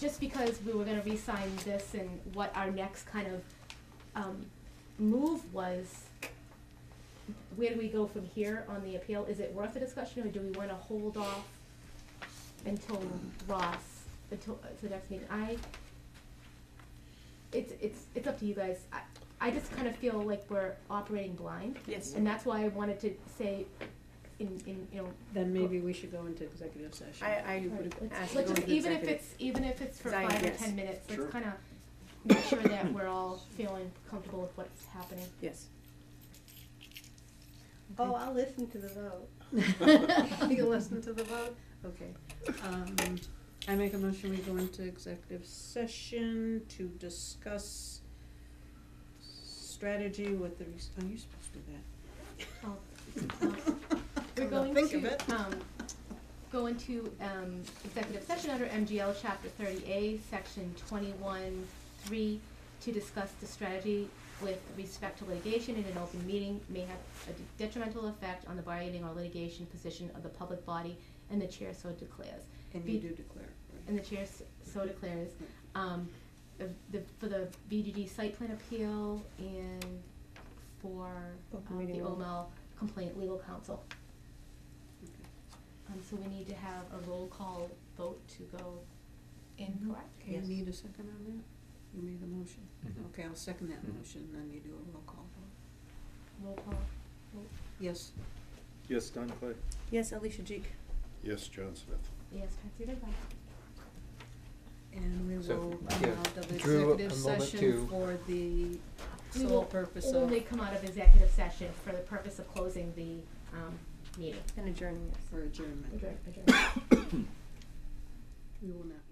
just because we were gonna re-sign this and what our next kind of, um, move was, where do we go from here on the appeal? Is it worth a discussion or do we wanna hold off until Ross, until, uh, to the next meeting? I, it's, it's, it's up to you guys. I, I just kind of feel like we're operating blind. Yes. And that's why I wanted to say, in, in, you know, Then maybe we should go into executive session. I, I would Let's- ask to let's go just- into even if executive. it's, even if it's for Design, five or yes. ten minutes, Sure. let's kinda make sure that we're all feeling comfortable with what's happening. Yes. Oh, I'll listen to the vote. You listen to the vote? Okay. Um, I make a motion, we go into executive session to discuss strategy with the, res- are you supposed to do that? Oh, We're going think of to, it. um, go into, um, executive session under MGL chapter thirty A, section twenty-one, three, to discuss the strategy with respect to litigation in an open meeting may have a detrimental effect on the bargaining or litigation position of the public body, and the chair so declares. And Be- you do declare, right? And the chair s- so declares, um, of the, for the VGD site plan appeal and for, Open um, meeting the law. OML complaint legal counsel. Um, so we need to have a roll call vote to go in, Mhm. correct? Okay, you Yes. need a second on that? You made a motion? Mhm. Okay, I'll second that Mhm. motion, then you do a roll call vote. Roll call. Yes, Yes, Don Clay. Yes, Alicia Jeek. Yes, John Smith. Yes, Patsy Ridgeway. And we So, will yeah, come out of Drew, a executive moment session to- for the We sole will purpose of. only come out of executive session for the purpose of closing the, um, meeting. And adjourning, yes. For adjournment. Adjourn- adjourn. We will not